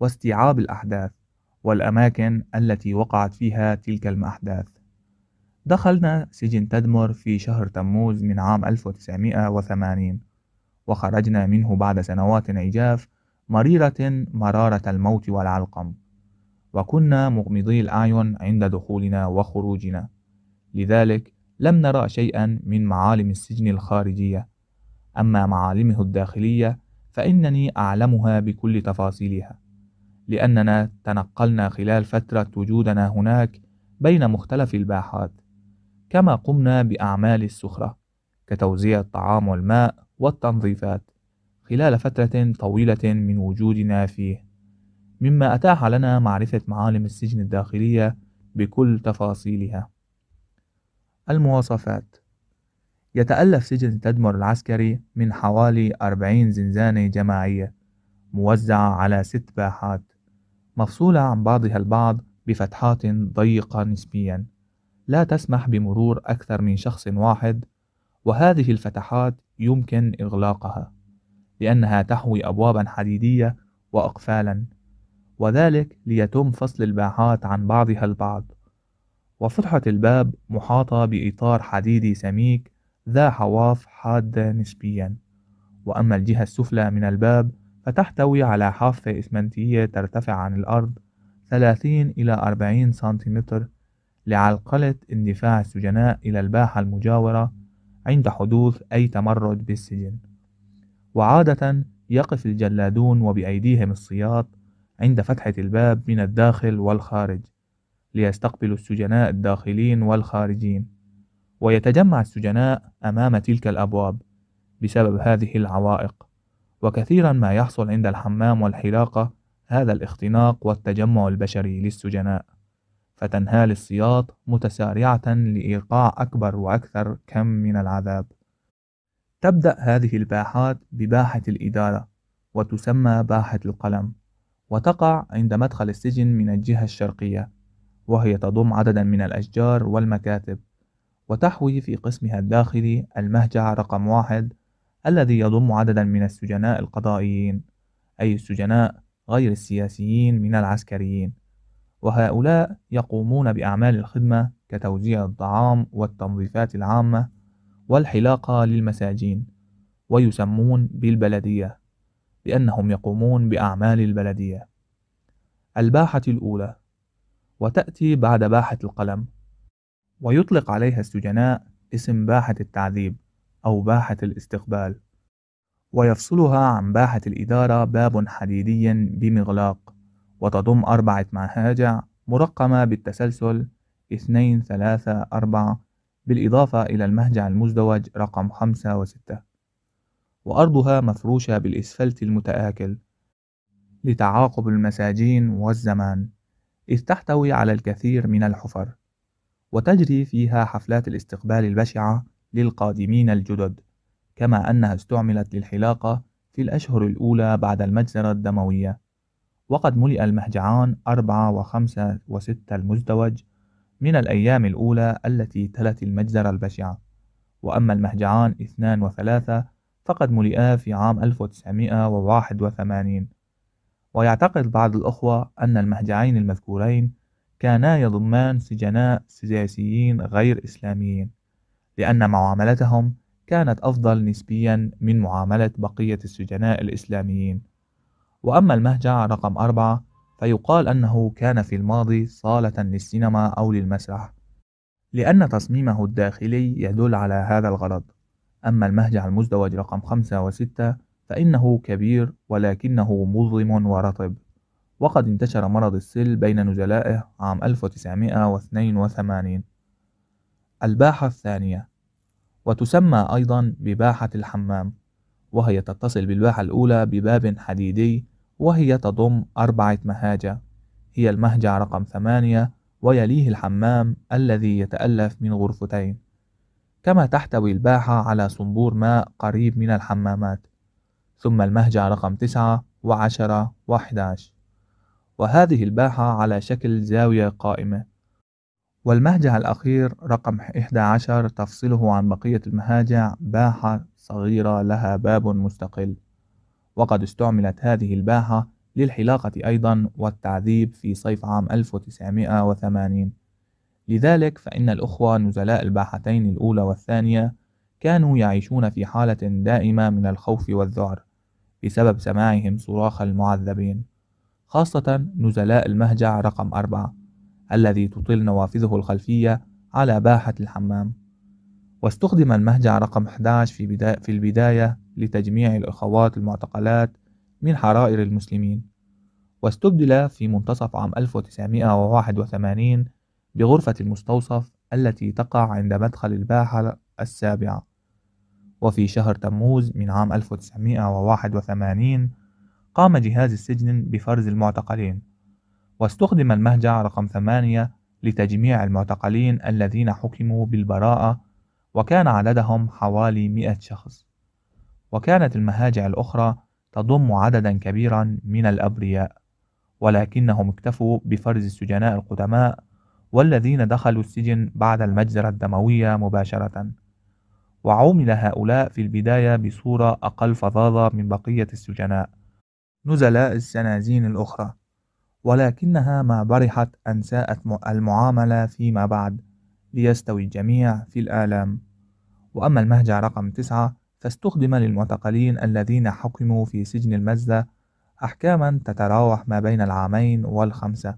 واستيعاب الأحداث والأماكن التي وقعت فيها تلك الأحداث. دخلنا سجن تدمر في شهر تموز من عام 1980 وخرجنا منه بعد سنوات عجاف مريرة مرارة الموت والعلقم. وكنا مغمضي الأعين عند دخولنا وخروجنا. لذلك لم نرى شيئا من معالم السجن الخارجية. أما معالمه الداخلية فإنني أعلمها بكل تفاصيلها لأننا تنقلنا خلال فترة وجودنا هناك بين مختلف الباحات. كما قمنا بأعمال السخرة كتوزيع الطعام والماء والتنظيفات خلال فترة طويلة من وجودنا فيه. مما أتاح لنا معرفة معالم السجن الداخلية بكل تفاصيلها. المواصفات يتألف سجن تدمر العسكري من حوالي أربعين زنزانة جماعية موزعة على ست باحات مفصولة عن بعضها البعض بفتحات ضيقة نسبيا. لا تسمح بمرور أكثر من شخص واحد وهذه الفتحات يمكن إغلاقها لأنها تحوي أبوابا حديدية وأقفالا وذلك ليتم فصل الباحات عن بعضها البعض. وفتحة الباب محاطة بإطار حديدي سميك ذا حواف حادة نسبيا. وأما الجهة السفلى من الباب فتحتوي على حافة إسمنتية ترتفع عن الأرض 30 إلى 40 سنتيمتر لعلقلة اندفاع السجناء إلى الباحة المجاورة عند حدوث أي تمرد بالسجن. وعادة يقف الجلادون وبأيديهم السياط عند فتحة الباب من الداخل والخارج ليستقبلوا السجناء الداخلين والخارجين. ويتجمع السجناء أمام تلك الأبواب بسبب هذه العوائق. وكثيرا ما يحصل عند الحمام والحلاقة هذا الاختناق والتجمع البشري للسجناء. فتنهال السياط متسارعة لإيقاع أكبر وأكثر كم من العذاب. تبدأ هذه الباحات بباحة الإدارة وتسمى باحة القلم وتقع عند مدخل السجن من الجهة الشرقية وهي تضم عددا من الأشجار والمكاتب وتحوي في قسمها الداخلي المهجع رقم واحد الذي يضم عددا من السجناء القضائيين أي السجناء غير السياسيين من العسكريين. وهؤلاء يقومون بأعمال الخدمة كتوزيع الطعام والتنظيفات العامة والحلاقة للمساجين ويسمون بالبلدية لأنهم يقومون بأعمال البلدية. الباحة الأولى وتأتي بعد باحة القلم ويطلق عليها السجناء اسم باحة التعذيب أو باحة الاستقبال ويفصلها عن باحة الإدارة باب حديدي بمغلاق. وتضم أربعة مهاجع مرقمة بالتسلسل اثنين ثلاثة أربعة بالإضافة إلى المهجع المزدوج رقم خمسة وستة. وأرضها مفروشة بالإسفلت المتآكل لتعاقب المساجين والزمان إذ تحتوي على الكثير من الحفر. وتجري فيها حفلات الاستقبال البشعة للقادمين الجدد كما أنها استعملت للحلاقة في الأشهر الأولى بعد المجزرة الدموية. وقد ملئ المهجعان أربعة وخمسة وستة المزدوج من الأيام الأولى التي تلت المجزرة البشعة. وأما المهجعان اثنان وثلاثة فقد ملئا في عام 1981 ويعتقد بعض الأخوة أن المهجعين المذكورين كانا يضمان سجناء سياسيين غير إسلاميين لأن معاملتهم كانت أفضل نسبيا من معاملة بقية السجناء الإسلاميين. وأما المهجع رقم أربعة فيقال أنه كان في الماضي صالة للسينما أو للمسرح لأن تصميمه الداخلي يدل على هذا الغرض. أما المهجع المزدوج رقم خمسة وستة فإنه كبير ولكنه مظلم ورطب. وقد انتشر مرض السل بين نزلائه عام 1982 الباحة الثانية وتسمى أيضا بباحة الحمام وهي تتصل بالباحة الأولى بباب حديدي وهي تضم أربعة مهاجع هي المهجع رقم ثمانية ويليه الحمام الذي يتألف من غرفتين. كما تحتوي الباحة على صنبور ماء قريب من الحمامات. ثم المهجع رقم تسعة وعشرة وحداش وهذه الباحة على شكل زاوية قائمة. والمهجع الأخير رقم 11 تفصله عن بقية المهاجع باحة صغيرة لها باب مستقل. وقد استعملت هذه الباحة للحلاقة أيضا والتعذيب في صيف عام 1980 لذلك فإن الأخوة نزلاء الباحتين الأولى والثانية كانوا يعيشون في حالة دائمة من الخوف والذعر بسبب سماعهم صراخ المعذبين. خاصة نزلاء المهجع رقم أربعة الذي تطل نوافذه الخلفية على باحة الحمام. واستخدم المهجع رقم 11 في, بداية في البداية لتجميع الأخوات المعتقلات من حرائر المسلمين واستبدل في منتصف عام 1981 بغرفة المستوصف التي تقع عند مدخل الباحة السابعة. وفي شهر تموز من عام 1981 قام جهاز السجن بفرز المعتقلين واستخدم المهجع رقم ثمانية لتجميع المعتقلين الذين حكموا بالبراءة وكان عددهم حوالي مئة شخص. وكانت المهاجع الأخرى تضم عددا كبيرا من الأبرياء ولكنهم اكتفوا بفرز السجناء القدماء والذين دخلوا السجن بعد المجزرة الدموية مباشرة. وعومل هؤلاء في البداية بصورة أقل فظاظة من بقية السجناء نزلاء السنازين الأخرى. ولكنها ما برحت أن ساءت المعاملة فيما بعد ليستوي الجميع في الآلام. وأما المهجع رقم تسعة فاستخدم للمعتقلين الذين حكموا في سجن المزة أحكاما تتراوح ما بين العامين والخمسة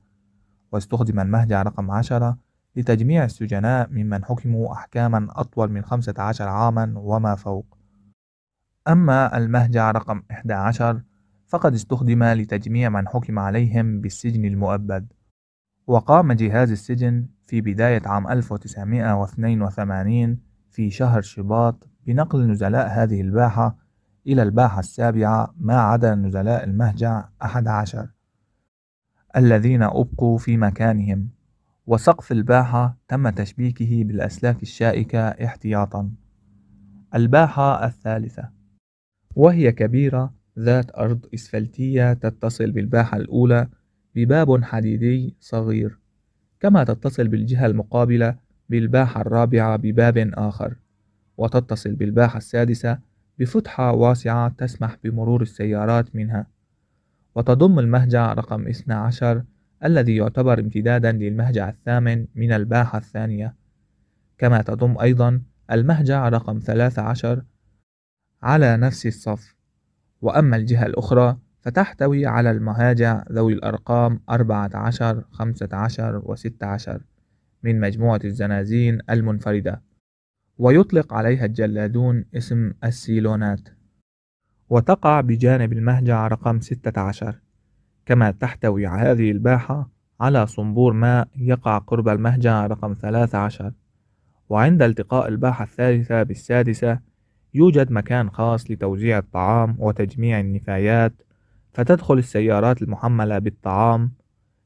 واستخدم المهجع رقم عشرة لتجميع السجناء ممن حكموا أحكاما أطول من خمسة عشر عاما وما فوق. أما المهجع رقم 11 فقد استخدم لتجميع من حكم عليهم بالسجن المؤبد. وقام جهاز السجن في بداية عام 1982 في شهر شباط بنقل نزلاء هذه الباحة إلى الباحة السابعة ما عدا نزلاء المهجع 11 الذين أبقوا في مكانهم وسقف الباحة تم تشبيكه بالأسلاك الشائكة احتياطا. الباحة الثالثة وهي كبيرة ذات أرض إسفلتية تتصل بالباحة الأولى بباب حديدي صغير كما تتصل بالجهة المقابلة بالباحة الرابعة بباب آخر. وتتصل بالباحة السادسة بفتحة واسعة تسمح بمرور السيارات منها. وتضم المهجع رقم 12 الذي يعتبر امتدادا للمهجع الثامن من الباحة الثانية. كما تضم أيضا المهجع رقم 13 على نفس الصف. وأما الجهة الأخرى فتحتوي على المهاجع ذوي الأرقام 14 15 و 16 من مجموعة الزنازين المنفردة. ويطلق عليها الجلادون اسم السيلونات. وتقع بجانب المهجع رقم 16 كما تحتوي هذه الباحة على صنبور ماء يقع قرب المهجع رقم 13 وعند التقاء الباحة الثالثة بالسادسة يوجد مكان خاص لتوزيع الطعام وتجميع النفايات فتدخل السيارات المحملة بالطعام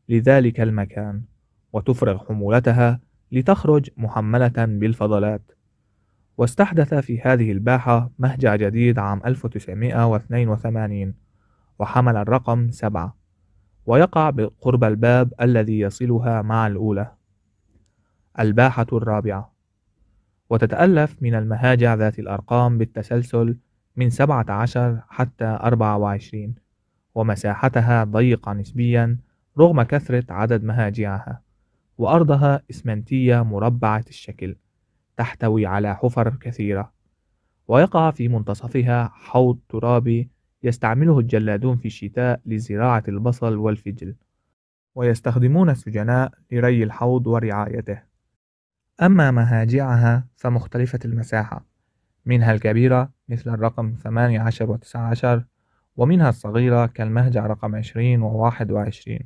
لذلك المكان وتفرغ حمولتها لتخرج محملة بالفضلات. واستحدث في هذه الباحة مهجع جديد عام 1982 وحمل الرقم سبعة ويقع قرب الباب الذي يصلها مع الأولى. الباحة الرابعة وتتألف من المهاجع ذات الأرقام بالتسلسل من 17 حتى 24 ومساحتها ضيقة نسبيا رغم كثرة عدد مهاجعها وأرضها إسمنتية مربعة الشكل. تحتوي على حفر كثيرة ويقع في منتصفها حوض ترابي يستعمله الجلادون في الشتاء لزراعة البصل والفجل ويستخدمون السجناء لري الحوض ورعايته. أما مهاجعها فمختلفة المساحة منها الكبيرة مثل الرقم 18 و 19 ومنها الصغيرة كالمهجع رقم 20 و 21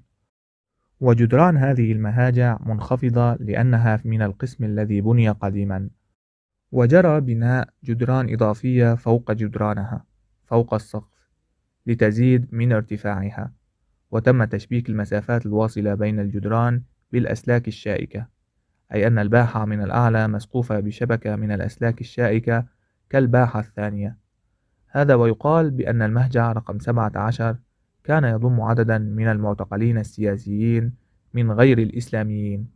وجدران هذه المهاجع منخفضة لأنها من القسم الذي بني قديما. وجرى بناء جدران إضافية فوق جدرانها فوق السقف لتزيد من ارتفاعها. وتم تشبيك المسافات الواصلة بين الجدران بالأسلاك الشائكة أي أن الباحة من الأعلى مسقوفة بشبكة من الأسلاك الشائكة كالباحة الثانية. هذا ويقال بأن المهجع رقم 17 كان يضم عددا من المعتقلين السياسيين من غير الإسلاميين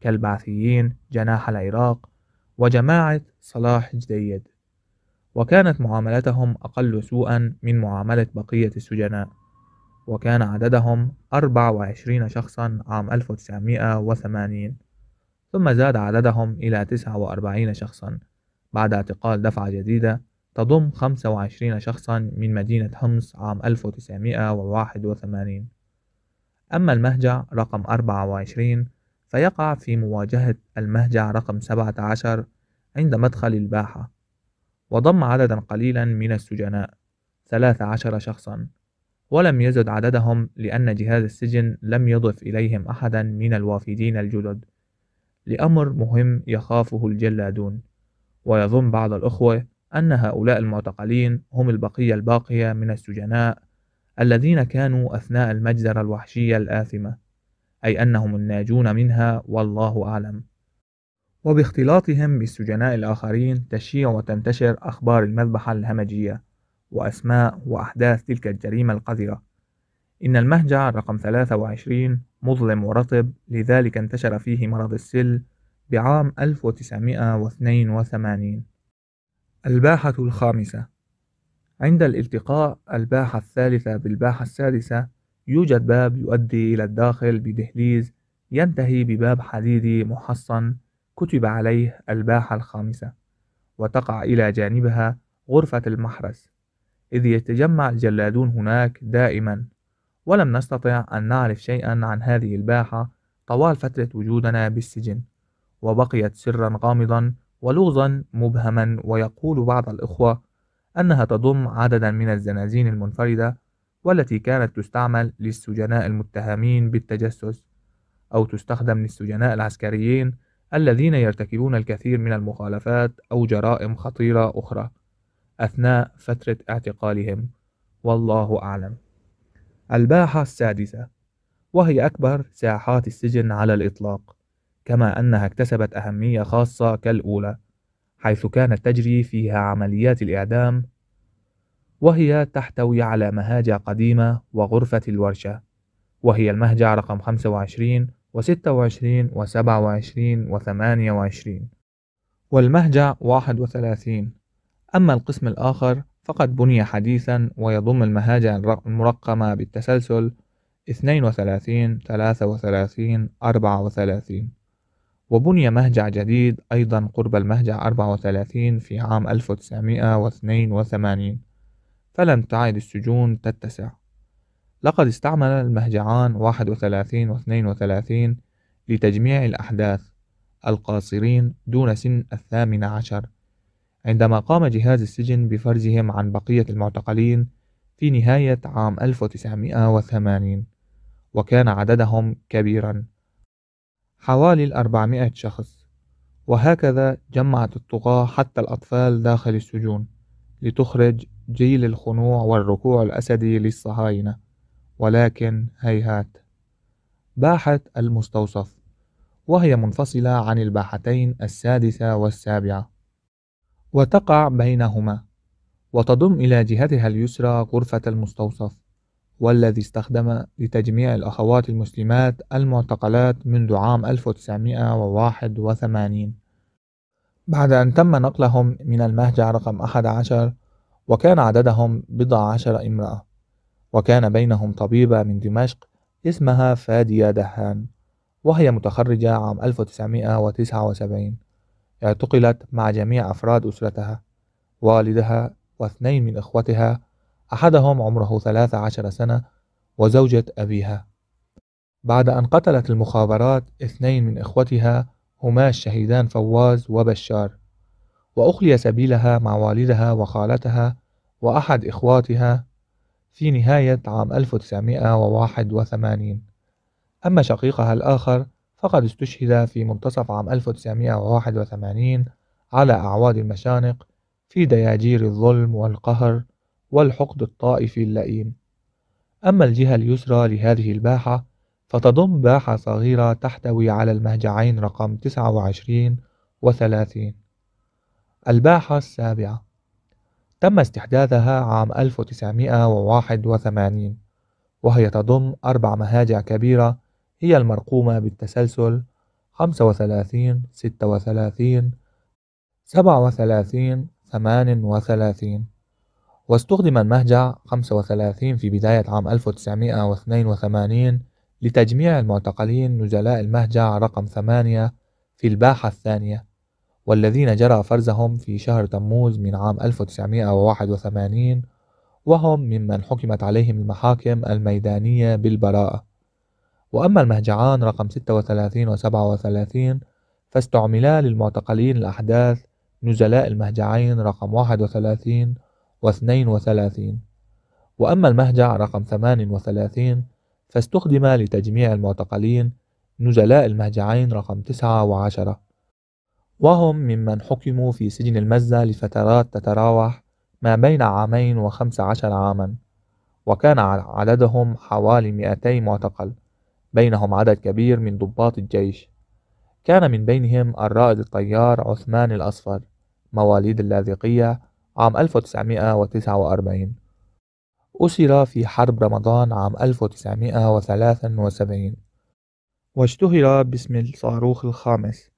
كالبعثيين جناح العراق وجماعة صلاح جديد. وكانت معاملتهم أقل سوءا من معاملة بقية السجناء. وكان عددهم 24 شخصا عام 1980 ثم زاد عددهم إلى 49 شخصا بعد اعتقال دفعة جديدة تضم 25 شخصا من مدينة حمص عام 1981 أما المهجع رقم 24 فيقع في مواجهة المهجع رقم 17 عند مدخل الباحة وضم عددا قليلا من السجناء 13 شخصا ولم يزد عددهم لأن جهاز السجن لم يضف إليهم أحدا من الوافدين الجدد لأمر مهم يخافه الجلادون ويظن بعض الأخوة أن هؤلاء المعتقلين هم البقية الباقية من السجناء الذين كانوا أثناء المجزرة الوحشية الآثمة أي أنهم الناجون منها والله أعلم. وباختلاطهم بالسجناء الآخرين تشيع وتنتشر أخبار المذبحة الهمجية وأسماء وأحداث تلك الجريمة القذرة. إن المهجع رقم 23 مظلم ورطب لذلك انتشر فيه مرض السل بعام 1982 الباحة الخامسة. عند الالتقاء الباحة الثالثة بالباحة السادسة يوجد باب يؤدي إلى الداخل بدهليز ينتهي بباب حديدي محصن كتب عليه الباحة الخامسة وتقع إلى جانبها غرفة المحرس. إذ يتجمع الجلادون هناك دائما ولم نستطع أن نعرف شيئا عن هذه الباحة طوال فترة وجودنا بالسجن وبقيت سرا غامضا ولغزا مبهما ويقول بعض الإخوة أنها تضم عددا من الزنازين المنفردة والتي كانت تستعمل للسجناء المتهمين بالتجسس أو تستخدم للسجناء العسكريين الذين يرتكبون الكثير من المخالفات أو جرائم خطيرة أخرى أثناء فترة اعتقالهم. والله أعلم. الباحة السادسة. وهي أكبر ساحات السجن على الإطلاق. كما أنها اكتسبت أهمية خاصة كالأولى حيث كانت تجري فيها عمليات الإعدام وهي تحتوي على مهاجع قديمة وغرفة الورشة وهي المهجع رقم 25 و26 و27 و28 والمهجع 31 أما القسم الآخر فقد بني حديثا ويضم المهاجع المرقمة بالتسلسل 32 33 34 وبني مهجع جديد أيضا قرب المهجع 34 في عام 1982 فلم تعد السجون تتسع. لقد استعمل المهجعان 31 و 32 لتجميع الأحداث القاصرين دون سن الثامن عشر. عندما قام جهاز السجن بفرزهم عن بقية المعتقلين في نهاية عام 1980 وكان عددهم كبيرا. حوالي الأربعمائة شخص. وهكذا جمعت الطغاة حتى الأطفال داخل السجون لتخرج جيل الخنوع والركوع الأسدي للصهاينة ولكن هيهات. باحة المستوصف وهي منفصلة عن الباحتين السادسة والسابعة. وتقع بينهما وتضم إلى جهتها اليسرى غرفة المستوصف. والذي استخدم لتجميع الأخوات المسلمات المعتقلات منذ عام 1981 بعد أن تم نقلهم من المهجع رقم 11 وكان عددهم بضع عشر امرأة وكان بينهم طبيبة من دمشق اسمها فادية دهان وهي متخرجة عام 1979 اعتقلت مع جميع أفراد أسرتها والدها واثنين من إخوتها أحدهم عمره 13 سنة وزوجة أبيها. بعد أن قتلت المخابرات اثنين من إخوتها هما الشهيدان فواز وبشار وأخلي سبيلها مع والدها وخالتها وأحد إخواتها في نهاية عام 1981 أما شقيقها الآخر فقد استشهد في منتصف عام 1981 على أعواد المشانق في دياجير الظلم والقهر والحقد الطائفي اللئيم. أما الجهة اليسرى لهذه الباحة فتضم باحة صغيرة تحتوي على المهجعين رقم 29 و 30 الباحة السابعة. تم استحداثها عام 1981 وهي تضم أربع مهاجع كبيرة هي المرقومة بالتسلسل 35 36 37 38 واستخدم المهجع 35 في بداية عام 1982 لتجميع المعتقلين نزلاء المهجع رقم 8 في الباحة الثانية والذين جرى فرزهم في شهر تموز من عام 1981 وهم ممن حكمت عليهم المحاكم الميدانية بالبراءة. وأما المهجعان رقم 36 و 37 فاستعملا للمعتقلين الأحداث نزلاء المهجعين رقم 31 و 32 وأما المهجع رقم 38 فاستخدم لتجميع المعتقلين نزلاء المهجعين رقم 9 و 10 وهم ممن حكموا في سجن المزة لفترات تتراوح ما بين عامين وخمس عشر عاما وكان عددهم حوالي 200 معتقل بينهم عدد كبير من ضباط الجيش. كان من بينهم الرائد الطيار عثمان الأصفر مواليد اللاذقية عام 1949 أسر في حرب رمضان عام 1973 واشتهر باسم الصاروخ الخامس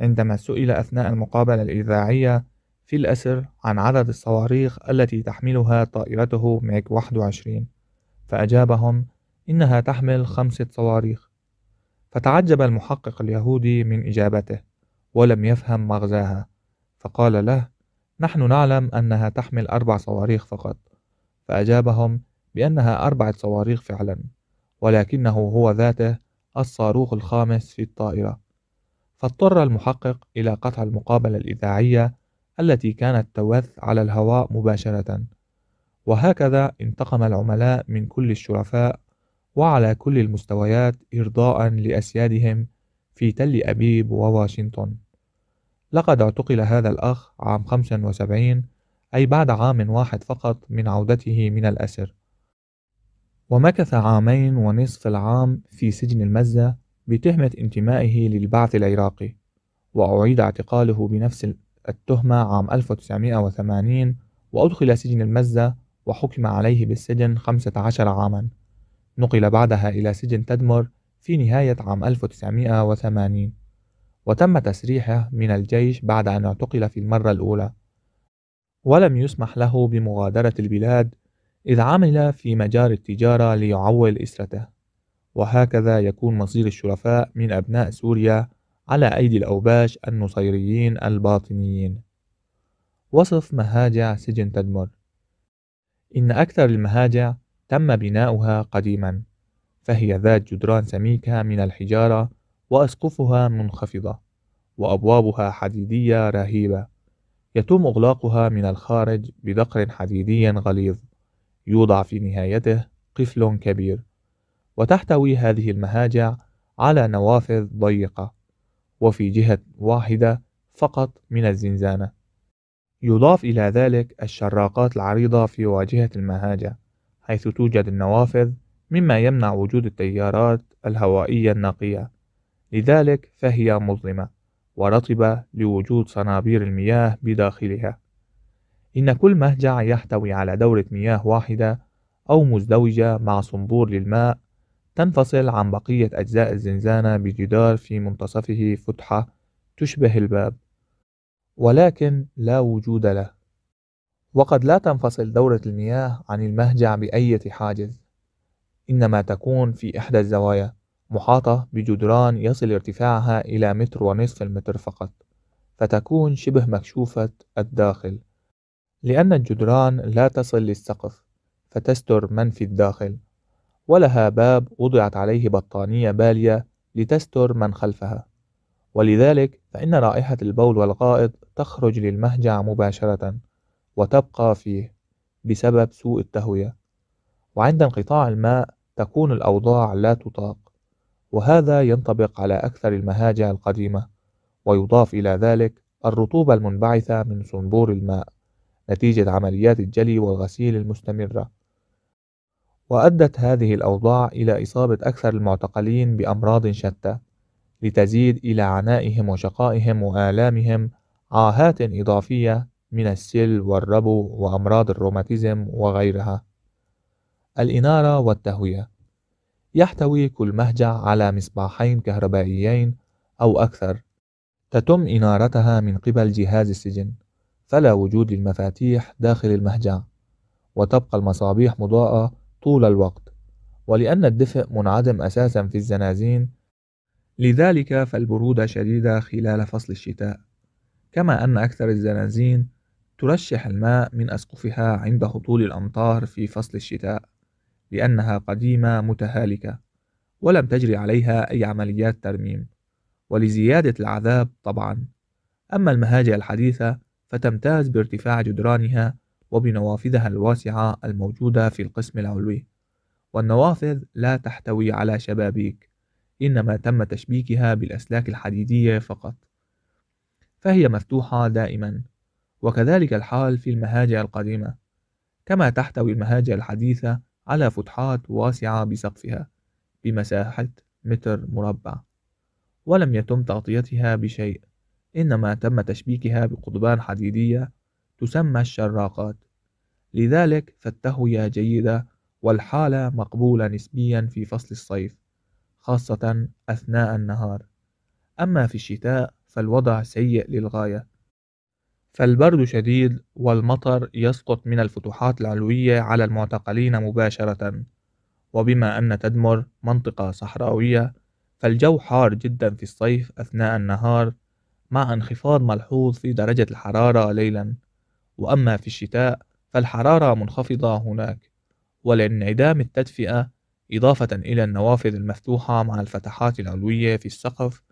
عندما سئل أثناء المقابلة الإذاعية في الأسر عن عدد الصواريخ التي تحملها طائرته ميك 21 فأجابهم إنها تحمل خمسة صواريخ. فتعجب المحقق اليهودي من إجابته ولم يفهم مغزاها فقال له نحن نعلم أنها تحمل أربع صواريخ فقط فأجابهم بأنها أربعة صواريخ فعلا ولكنه هو ذاته الصاروخ الخامس في الطائرة. فاضطر المحقق إلى قطع المقابلة الإذاعية التي كانت توث على الهواء مباشرة. وهكذا انتقم العملاء من كل الشرفاء وعلى كل المستويات إرضاء لأسيادهم في تل أبيب وواشنطن. لقد اعتقل هذا الأخ عام 75 أي بعد عام واحد فقط من عودته من الأسر. ومكث عامين ونصف العام في سجن المزة بتهمة انتمائه للبعث العراقي وأعيد اعتقاله بنفس التهمة عام 1980 وأدخل سجن المزة وحكم عليه بالسجن 15 عاما. نقل بعدها إلى سجن تدمر في نهاية عام 1980 وتم تسريحه من الجيش بعد أن اعتقل في المرة الأولى. ولم يسمح له بمغادرة البلاد إذ عمل في مجال التجارة ليعول أسرته. وهكذا يكون مصير الشرفاء من أبناء سوريا على أيدي الأوباش النصيريين الباطنيين. وصف مهاجع سجن تدمر. إن أكثر المهاجع تم بناؤها قديما فهي ذات جدران سميكة من الحجارة وأسقفها منخفضة وأبوابها حديدية رهيبة. يتم إغلاقها من الخارج بدقر حديدي غليظ يوضع في نهايته قفل كبير. وتحتوي هذه المهاجع على نوافذ ضيقة وفي جهة واحدة فقط من الزنزانة. يضاف إلى ذلك الشراقات العريضة في واجهة المهاجع حيث توجد النوافذ مما يمنع وجود التيارات الهوائية النقية. لذلك فهي مظلمة ورطبة لوجود صنابير المياه بداخلها. إن كل مهجع يحتوي على دورة مياه واحدة أو مزدوجة مع صنبور للماء تنفصل عن بقية أجزاء الزنزانة بجدار في منتصفه فتحة تشبه الباب ولكن لا وجود له. وقد لا تنفصل دورة المياه عن المهجع بأية حاجز إنما تكون في إحدى الزوايا. محاطة بجدران يصل ارتفاعها إلى متر ونصف المتر فقط فتكون شبه مكشوفة الداخل. لأن الجدران لا تصل للسقف فتستر من في الداخل ولها باب وضعت عليه بطانية بالية لتستر من خلفها. ولذلك فإن رائحة البول والغائط تخرج للمهجع مباشرة وتبقى فيه بسبب سوء التهوية. وعند انقطاع الماء تكون الأوضاع لا تطاق. وهذا ينطبق على أكثر المهاجع القديمة ويضاف إلى ذلك الرطوبة المنبعثة من صنبور الماء نتيجة عمليات الجلي والغسيل المستمرة. وأدت هذه الأوضاع إلى إصابة أكثر المعتقلين بأمراض شتى لتزيد إلى عنائهم وشقائهم وآلامهم عاهات إضافية من السل والربو وأمراض الروماتيزم وغيرها. الإنارة والتهوية يحتوي كل مهجع على مصباحين كهربائيين أو أكثر. تتم إنارتها من قبل جهاز السجن فلا وجود للمفاتيح داخل المهجع وتبقى المصابيح مضاءة طول الوقت. ولأن الدفء منعدم أساسا في الزنازين لذلك فالبرودة شديدة خلال فصل الشتاء. كما أن أكثر الزنازين ترشح الماء من أسقفها عند هطول الأمطار في فصل الشتاء. لأنها قديمة متهالكة ولم تجري عليها أي عمليات ترميم. ولزيادة العذاب طبعا. أما المهاجع الحديثة فتمتاز بارتفاع جدرانها وبنوافذها الواسعة الموجودة في القسم العلوي. والنوافذ لا تحتوي على شبابيك إنما تم تشبيكها بالأسلاك الحديدية فقط. فهي مفتوحة دائما. وكذلك الحال في المهاجع القديمة. كما تحتوي المهاجع الحديثة على فتحات واسعة بسقفها بمساحة متر مربع ولم يتم تغطيتها بشيء إنما تم تشبيكها بقضبان حديدية تسمى الشراقات. لذلك فالتهوية جيدة والحالة مقبولة نسبيا في فصل الصيف خاصة أثناء النهار. أما في الشتاء فالوضع سيء للغاية فالبرد شديد والمطر يسقط من الفتوحات العلوية على المعتقلين مباشرة. وبما أن تدمر منطقة صحراوية فالجو حار جدا في الصيف أثناء النهار مع انخفاض ملحوظ في درجة الحرارة ليلا. وأما في الشتاء فالحرارة منخفضة هناك. ولانعدام التدفئة إضافة إلى النوافذ المفتوحة مع الفتحات العلوية في السقف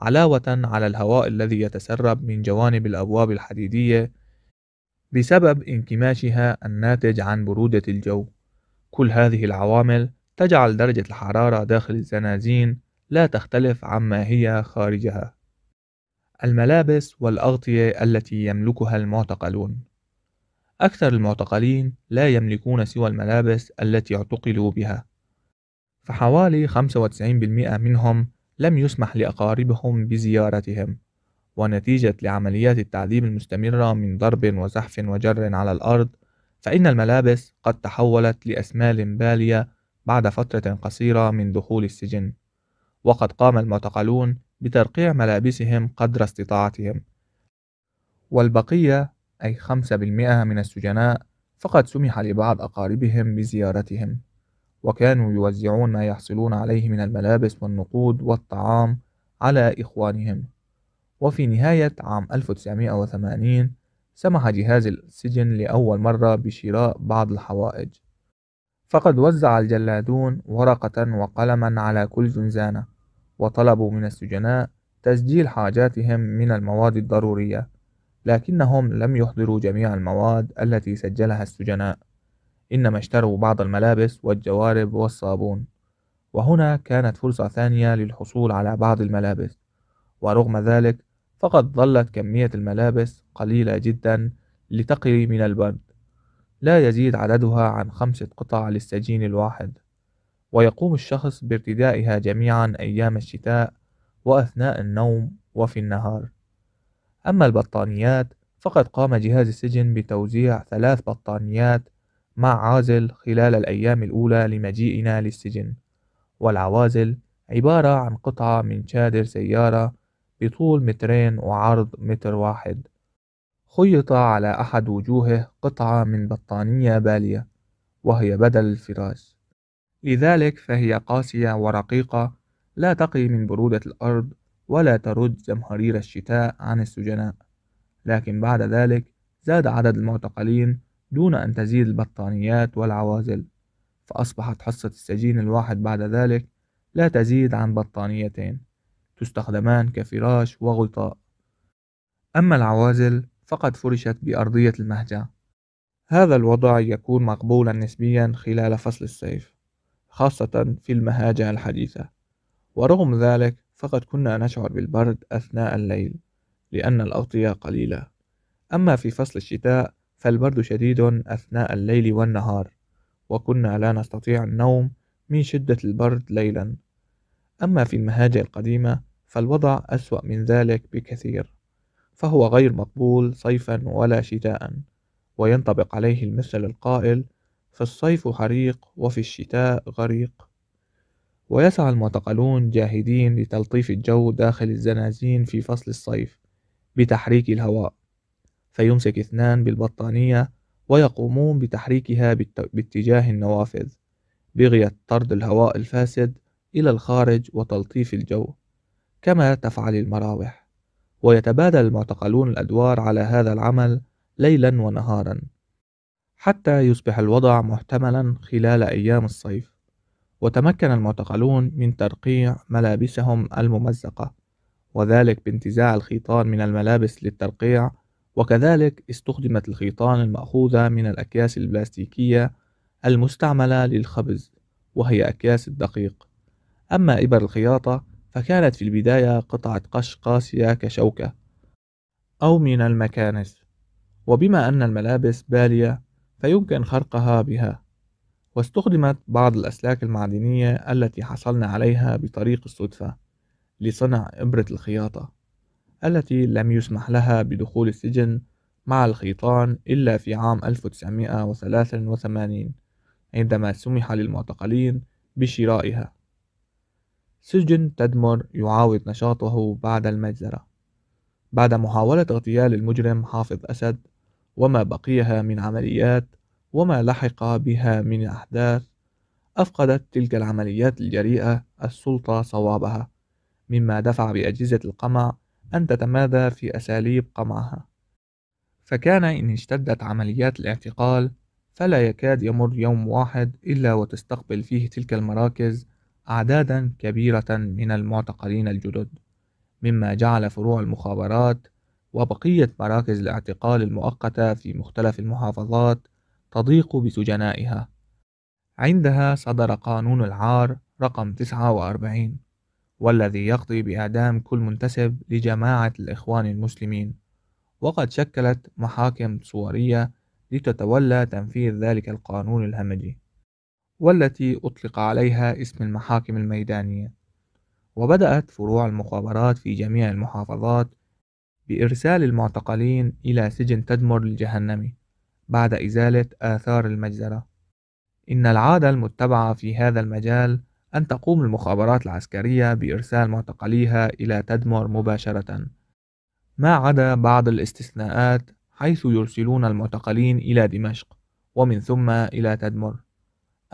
علاوة على الهواء الذي يتسرب من جوانب الأبواب الحديدية بسبب انكماشها الناتج عن برودة الجو. كل هذه العوامل تجعل درجة الحرارة داخل الزنازين لا تختلف عما هي خارجها. الملابس والأغطية التي يملكها المعتقلون. أكثر المعتقلين لا يملكون سوى الملابس التي اعتقلوا بها. فحوالي 95% منهم لم يسمح لأقاربهم بزيارتهم ونتيجة لعمليات التعذيب المستمرة من ضرب وزحف وجر على الأرض فإن الملابس قد تحولت لأسمال بالية بعد فترة قصيرة من دخول السجن وقد قام المعتقلون بترقيع ملابسهم قدر استطاعتهم. والبقية أي خمسة بالمئة من السجناء فقد سمح لبعض أقاربهم بزيارتهم. وكانوا يوزعون ما يحصلون عليه من الملابس والنقود والطعام على إخوانهم. وفي نهاية عام 1980 سمح جهاز السجن لأول مرة بشراء بعض الحوائج. فقد وزع الجلادون ورقة وقلما على كل زنزانة وطلبوا من السجناء تسجيل حاجاتهم من المواد الضرورية لكنهم لم يحضروا جميع المواد التي سجلها السجناء. إنما اشتروا بعض الملابس والجوارب والصابون. وهنا كانت فرصة ثانية للحصول على بعض الملابس. ورغم ذلك فقد ظلت كمية الملابس قليلة جدا لتقي من البرد لا يزيد عددها عن خمسة قطع للسجين الواحد. ويقوم الشخص بارتدائها جميعا أيام الشتاء وأثناء النوم وفي النهار. أما البطانيات فقد قام جهاز السجن بتوزيع ثلاث بطانيات مع عازل خلال الأيام الأولى لمجيئنا للسجن. والعوازل عبارة عن قطعة من شادر سيارة بطول مترين وعرض متر واحد. خيط على أحد وجوهه قطعة من بطانية بالية وهي بدل الفراش. لذلك فهي قاسية ورقيقة لا تقي من برودة الأرض ولا ترد زمهرير الشتاء عن السجناء. لكن بعد ذلك زاد عدد المعتقلين دون أن تزيد البطانيات والعوازل فأصبحت حصة السجين الواحد بعد ذلك لا تزيد عن بطانيتين تستخدمان كفراش وغطاء. أما العوازل فقد فرشت بأرضية المهجع. هذا الوضع يكون مقبولا نسبيا خلال فصل الصيف خاصة في المهاجع الحديثة. ورغم ذلك فقد كنا نشعر بالبرد أثناء الليل لأن الأغطية قليلة. أما في فصل الشتاء فالبرد شديد أثناء الليل والنهار وكنا لا نستطيع النوم من شدة البرد ليلا. أما في المهاجر القديمة فالوضع أسوأ من ذلك بكثير فهو غير مقبول صيفا ولا شتاء وينطبق عليه المثل القائل في الصيف حريق وفي الشتاء غريق ويسعى المعتقلون جاهدين لتلطيف الجو داخل الزنازين في فصل الصيف بتحريك الهواء. فيمسك اثنان بالبطانية ويقومون بتحريكها باتجاه النوافذ بغية طرد الهواء الفاسد إلى الخارج وتلطيف الجو كما تفعل المراوح. ويتبادل المعتقلون الأدوار على هذا العمل ليلا ونهارا حتى يصبح الوضع محتملا خلال أيام الصيف. وتمكن المعتقلون من ترقيع ملابسهم الممزقة وذلك بانتزاع الخيطان من الملابس للترقيع وكذلك استخدمت الخيطان المأخوذة من الأكياس البلاستيكية المستعملة للخبز وهي أكياس الدقيق. أما إبر الخياطة فكانت في البداية قطعة قش قاسية كشوكة أو من المكانس. وبما أن الملابس بالية فيمكن خرقها بها. واستخدمت بعض الأسلاك المعدنية التي حصلنا عليها بطريق الصدفة لصنع إبرة الخياطة. التي لم يسمح لها بدخول السجن مع الخيطان إلا في عام 1983 عندما سمح للمعتقلين بشرائها. سجن تدمر يعاود نشاطه بعد المجزرة. بعد محاولة اغتيال المجرم حافظ أسد وما بقيها من عمليات وما لحق بها من أحداث أفقدت تلك العمليات الجريئة السلطة صوابها مما دفع بأجهزة القمع أن تتمادى في أساليب قمعها. فكان إن اشتدت عمليات الاعتقال فلا يكاد يمر يوم واحد إلا وتستقبل فيه تلك المراكز أعدادا كبيرة من المعتقلين الجدد مما جعل فروع المخابرات وبقية مراكز الاعتقال المؤقتة في مختلف المحافظات تضيق بسجنائها. عندها صدر قانون العار رقم 49 والذي يقضي بإعدام كل منتسب لجماعة الإخوان المسلمين. وقد شكلت محاكم صورية لتتولى تنفيذ ذلك القانون الهمجي والتي أطلق عليها اسم المحاكم الميدانية. وبدأت فروع المخابرات في جميع المحافظات بإرسال المعتقلين إلى سجن تدمر الجهنمي بعد إزالة آثار المجزرة. إن العادة المتبعة في هذا المجال أن تقوم المخابرات العسكرية بإرسال معتقليها إلى تدمر مباشرة. ما عدا بعض الاستثناءات حيث يرسلون المعتقلين إلى دمشق ومن ثم إلى تدمر.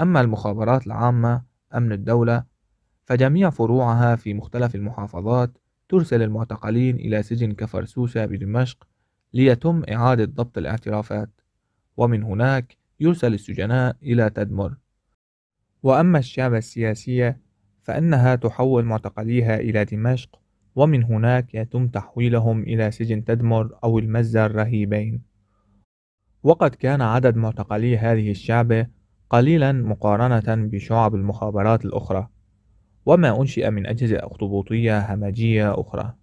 أما المخابرات العامة أمن الدولة فجميع فروعها في مختلف المحافظات ترسل المعتقلين إلى سجن كفرسوسة بدمشق ليتم إعادة ضبط الاعترافات. ومن هناك يرسل السجناء إلى تدمر. وأما الشعب السياسية فإنها تحول معتقليها إلى دمشق ومن هناك يتم تحويلهم إلى سجن تدمر أو المزر رهيبين وقد كان عدد معتقلي هذه الشعبة قليلا مقارنة بشعب المخابرات الأخرى وما أنشئ من أجهزة أخطبوطية همجية أخرى.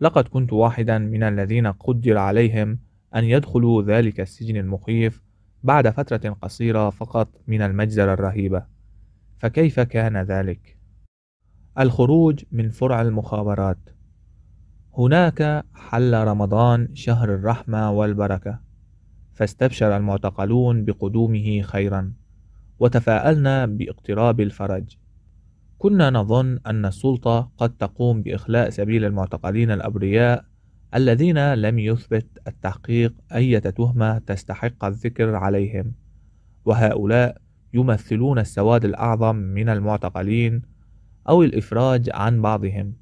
لقد كنت واحدا من الذين قدر عليهم أن يدخلوا ذلك السجن المخيف بعد فترة قصيرة فقط من المجزرة الرهيبة. فكيف كان ذلك؟ الخروج من فرع المخابرات هناك حل رمضان شهر الرحمة والبركة فاستبشر المعتقلون بقدومه خيرا وتفاءلنا باقتراب الفرج كنا نظن أن السلطة قد تقوم بإخلاء سبيل المعتقلين الأبرياء الذين لم يثبت التحقيق أي تهمة تستحق الذكر عليهم وهؤلاء يمثلون السواد الأعظم من المعتقلين أو الإفراج عن بعضهم.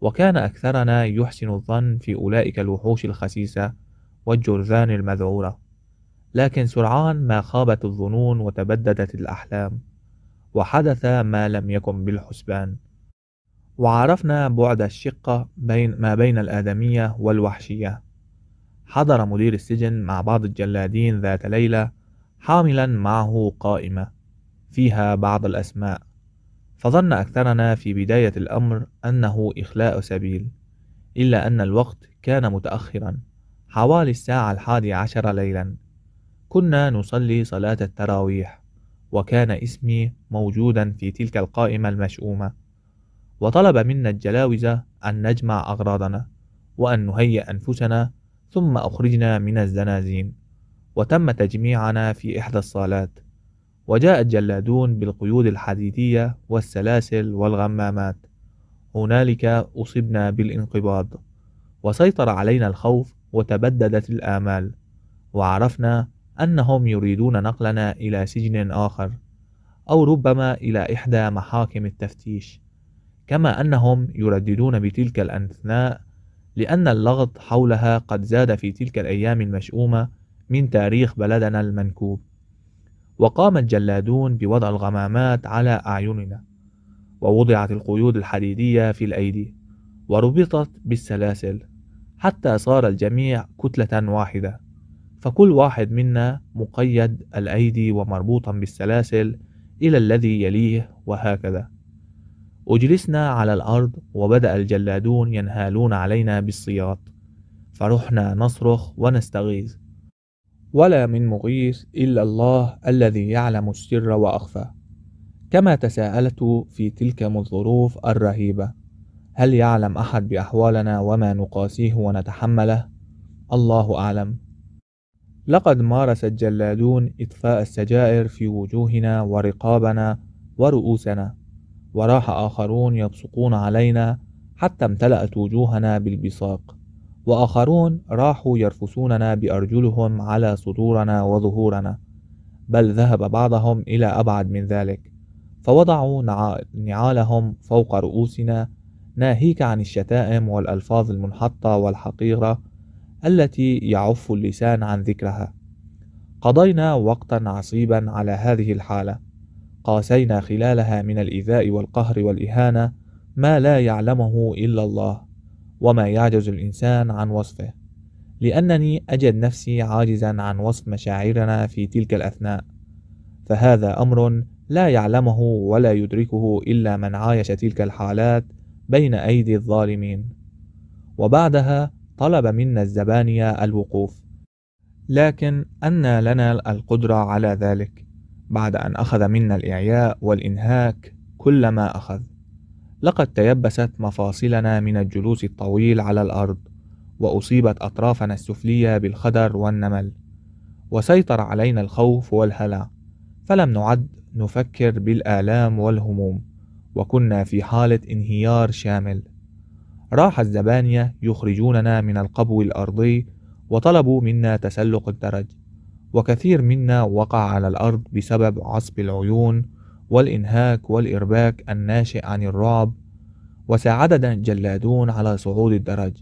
وكان أكثرنا يحسن الظن في أولئك الوحوش الخسيسة والجرذان المذعورة. لكن سرعان ما خابت الظنون وتبددت الأحلام وحدث ما لم يكن بالحسبان. وعرفنا بعد الشقة بين ما بين الآدمية والوحشية. حضر مدير السجن مع بعض الجلادين ذات ليلة حاملا معه قائمة فيها بعض الأسماء. فظن أكثرنا في بداية الأمر أنه إخلاء سبيل إلا أن الوقت كان متأخرا حوالي الساعة الحادي عشر ليلا. كنا نصلي صلاة التراويح وكان اسمي موجودا في تلك القائمة المشؤومة. وطلب منا الجلاوزة أن نجمع أغراضنا وأن نهيئ أنفسنا ثم أخرجنا من الزنازين. وتم تجميعنا في إحدى الصالات. وجاء الجلادون بالقيود الحديدية والسلاسل والغمامات. هنالك أصبنا بالانقباض. وسيطر علينا الخوف وتبددت الآمال. وعرفنا أنهم يريدون نقلنا إلى سجن آخر. أو ربما إلى إحدى محاكم التفتيش. كما أنهم يرددون بتلك الأثناء لأن اللغط حولها قد زاد في تلك الأيام المشؤومة من تاريخ بلدنا المنكوب. وقام الجلادون بوضع الغمامات على أعيننا ووضعت القيود الحديدية في الأيدي وربطت بالسلاسل حتى صار الجميع كتلة واحدة. فكل واحد منا مقيد الأيدي ومربوطا بالسلاسل إلى الذي يليه وهكذا. أجلسنا على الأرض وبدأ الجلادون ينهالون علينا بالسياط فرحنا نصرخ ونستغيث ولا من مغيث إلا الله الذي يعلم السر وأخفى كما تساءلت في تلك الظروف الرهيبة هل يعلم أحد بأحوالنا وما نقاسيه ونتحمله؟ الله أعلم. لقد مارس الجلادون إطفاء السجائر في وجوهنا ورقابنا ورؤوسنا وراح آخرون يبصقون علينا حتى امتلأت وجوهنا بالبصاق. وآخرون راحوا يرفسوننا بأرجلهم على صدورنا وظهورنا بل ذهب بعضهم إلى أبعد من ذلك فوضعوا نعالهم فوق رؤوسنا ناهيك عن الشتائم والألفاظ المنحطة والحقيرة التي يعف اللسان عن ذكرها. قضينا وقتا عصيبا على هذه الحالة قاسينا خلالها من الإيذاء والقهر والإهانة ما لا يعلمه إلا الله. وما يعجز الإنسان عن وصفه. لأنني أجد نفسي عاجزا عن وصف مشاعرنا في تلك الأثناء. فهذا أمر لا يعلمه ولا يدركه إلا من عايش تلك الحالات بين أيدي الظالمين. وبعدها طلب منا الزبانية الوقوف. لكن أن لنا القدرة على ذلك. بعد أن أخذ منا الإعياء والإنهاك كل ما أخذ. لقد تيبست مفاصلنا من الجلوس الطويل على الأرض وأصيبت أطرافنا السفلية بالخدر والنمل. وسيطر علينا الخوف والهلع. فلم نعد نفكر بالآلام والهموم وكنا في حالة انهيار شامل. راح الزبانية يخرجوننا من القبو الأرضي وطلبوا منا تسلق الدرج. وكثير منا وقع على الأرض بسبب عصب العيون والإنهاك والإرباك الناشئ عن الرعب وساعدنا الجلادون على صعود الدرج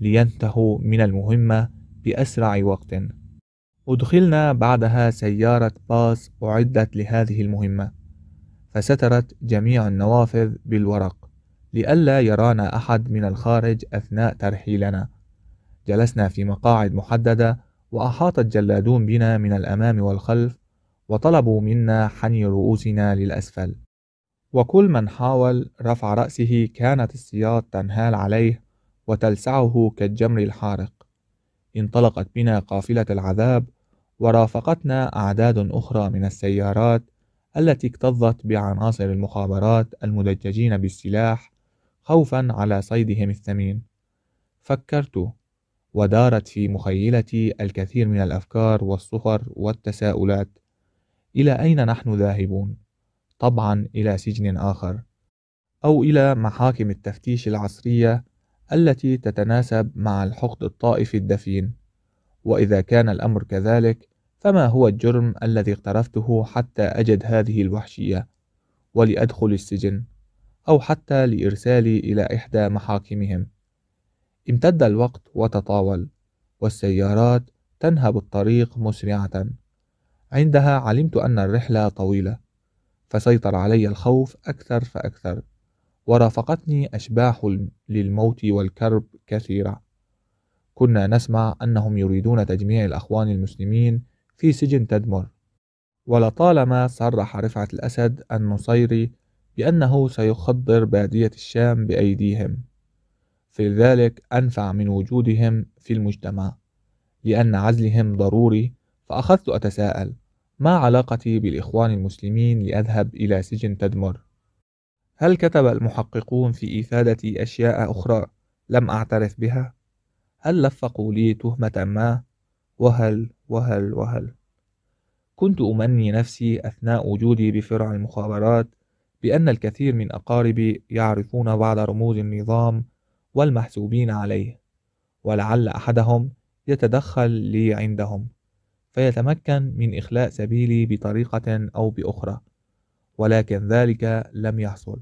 لينتهوا من المهمة بأسرع وقت. أدخلنا بعدها سيارة باص أعدت لهذه المهمة فسترت جميع النوافذ بالورق لئلا يرانا أحد من الخارج أثناء ترحيلنا. جلسنا في مقاعد محددة وأحاط الجلادون بنا من الأمام والخلف وطلبوا منا حني رؤوسنا للأسفل. وكل من حاول رفع رأسه كانت السياط تنهال عليه وتلسعه كالجمر الحارق. انطلقت بنا قافلة العذاب ورافقتنا أعداد أخرى من السيارات التي اكتظت بعناصر المخابرات المدججين بالسلاح خوفا على صيدهم الثمين. فكرت ودارت في مخيلتي الكثير من الأفكار والصور والتساؤلات إلى أين نحن ذاهبون؟ طبعا إلى سجن آخر. أو إلى محاكم التفتيش العصرية التي تتناسب مع الحقد الطائفي الدفين. وإذا كان الأمر كذلك فما هو الجرم الذي اقترفته حتى أجد هذه الوحشية؟ ولأدخل السجن أو حتى لإرسالي إلى إحدى محاكمهم. امتد الوقت وتطاول والسيارات تنهب الطريق مسرعة. عندها علمت أن الرحلة طويلة فسيطر علي الخوف أكثر فأكثر ورافقتني أشباح للموت والكرب كثيرة. كنا نسمع أنهم يريدون تجميع الأخوان المسلمين في سجن تدمر. ولطالما صرح رفعة الأسد النصيري بأنه سيخضر بادية الشام بأيديهم. في ذلك أنفع من وجودهم في المجتمع لأن عزلهم ضروري فأخذت أتساءل ما علاقتي بالإخوان المسلمين لأذهب إلى سجن تدمر؟ هل كتب المحققون في إفادتي أشياء أخرى لم أعترف بها؟ هل لفقوا لي تهمة ما؟ وهل وهل وهل كنت أمني نفسي أثناء وجودي بفرع المخابرات بأن الكثير من أقاربي يعرفون بعض رموز النظام والمحسوبين عليه ولعل أحدهم يتدخل لي عندهم فيتمكن من إخلاء سبيلي بطريقة أو بأخرى ولكن ذلك لم يحصل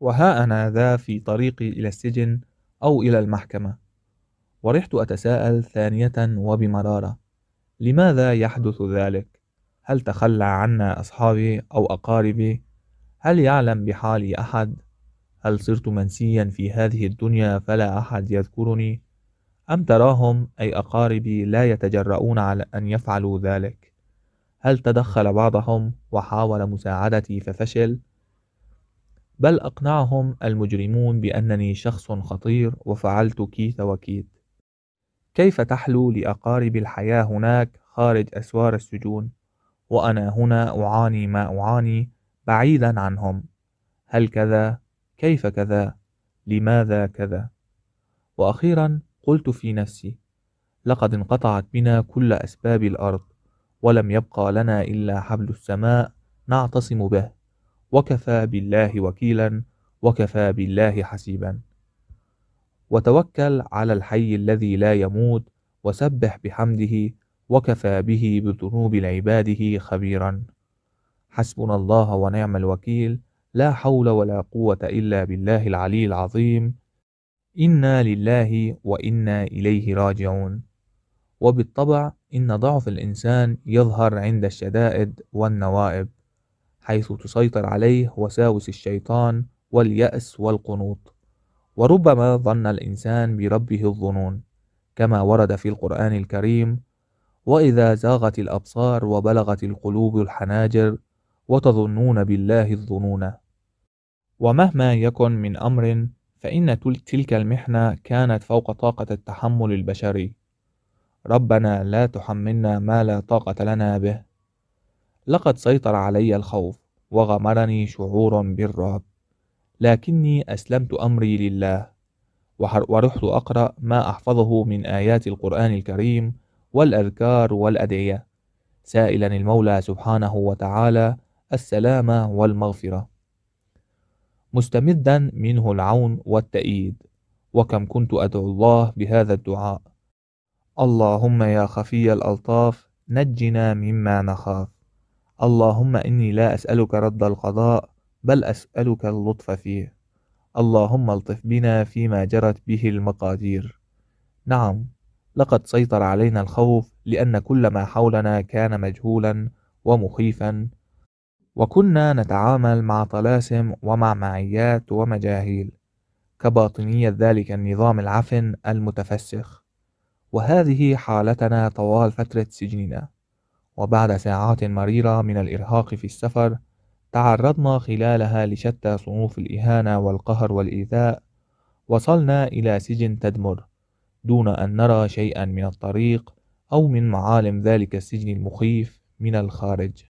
وها أنا ذا في طريقي إلى السجن أو إلى المحكمة ورحت أتساءل ثانية وبمرارة لماذا يحدث ذلك؟ هل تخلى عنا أصحابي أو أقاربي؟ هل يعلم بحالي أحد؟ هل صرت منسيا في هذه الدنيا فلا أحد يذكرني؟ أم تراهم أي أقاربي لا يتجرؤون على أن يفعلوا ذلك؟ هل تدخل بعضهم وحاول مساعدتي ففشل؟ بل أقنعهم المجرمون بأنني شخص خطير وفعلت كيت وكيت. كيف تحلو لأقارب الحياة هناك خارج أسوار السجون؟ وأنا هنا أعاني ما أعاني بعيدا عنهم. هل كذا كيف كذا لماذا كذا وأخيرا قلت في نفسي لقد انقطعت بنا كل أسباب الأرض ولم يبقى لنا إلا حبل السماء نعتصم به وكفى بالله وكيلا وكفى بالله حسيبا. وتوكل على الحي الذي لا يموت وسبح بحمده وكفى به بذنوب عباده خبيرا. حسبنا الله ونعم الوكيل لا حول ولا قوة إلا بالله العلي العظيم. إنا لله وإنا إليه راجعون. وبالطبع إن ضعف الإنسان يظهر عند الشدائد والنوائب حيث تسيطر عليه وساوس الشيطان واليأس والقنوط. وربما ظن الإنسان بربه الظنون كما ورد في القرآن الكريم وإذا زاغت الأبصار وبلغت القلوب الحناجر وتظنون بالله الظنون. ومهما يكن من أمر فإن تلك المحنة كانت فوق طاقة التحمل البشري. ربنا لا تحملنا ما لا طاقة لنا به. لقد سيطر علي الخوف وغمرني شعور بالرعب. لكني أسلمت أمري لله ورحت أقرأ ما أحفظه من آيات القرآن الكريم والأذكار والأدعية. سائلا المولى سبحانه وتعالى السلام والمغفرة. مستمدا منه العون والتأييد. وكم كنت أدعو الله بهذا الدعاء. اللهم يا خفي الألطاف نجنا مما نخاف. اللهم إني لا أسألك رد القضاء بل أسألك اللطف فيه. اللهم الطف بنا فيما جرت به المقادير. نعم لقد سيطر علينا الخوف لأن كل ما حولنا كان مجهولا ومخيفا. وكنا نتعامل مع طلاسم ومع معيات ومجاهيل كباطنية ذلك النظام العفن المتفسخ. وهذه حالتنا طوال فترة سجننا. وبعد ساعات مريرة من الإرهاق في السفر تعرضنا خلالها لشتى صنوف الإهانة والقهر والإيذاء. وصلنا إلى سجن تدمر دون أن نرى شيئا من الطريق أو من معالم ذلك السجن المخيف من الخارج.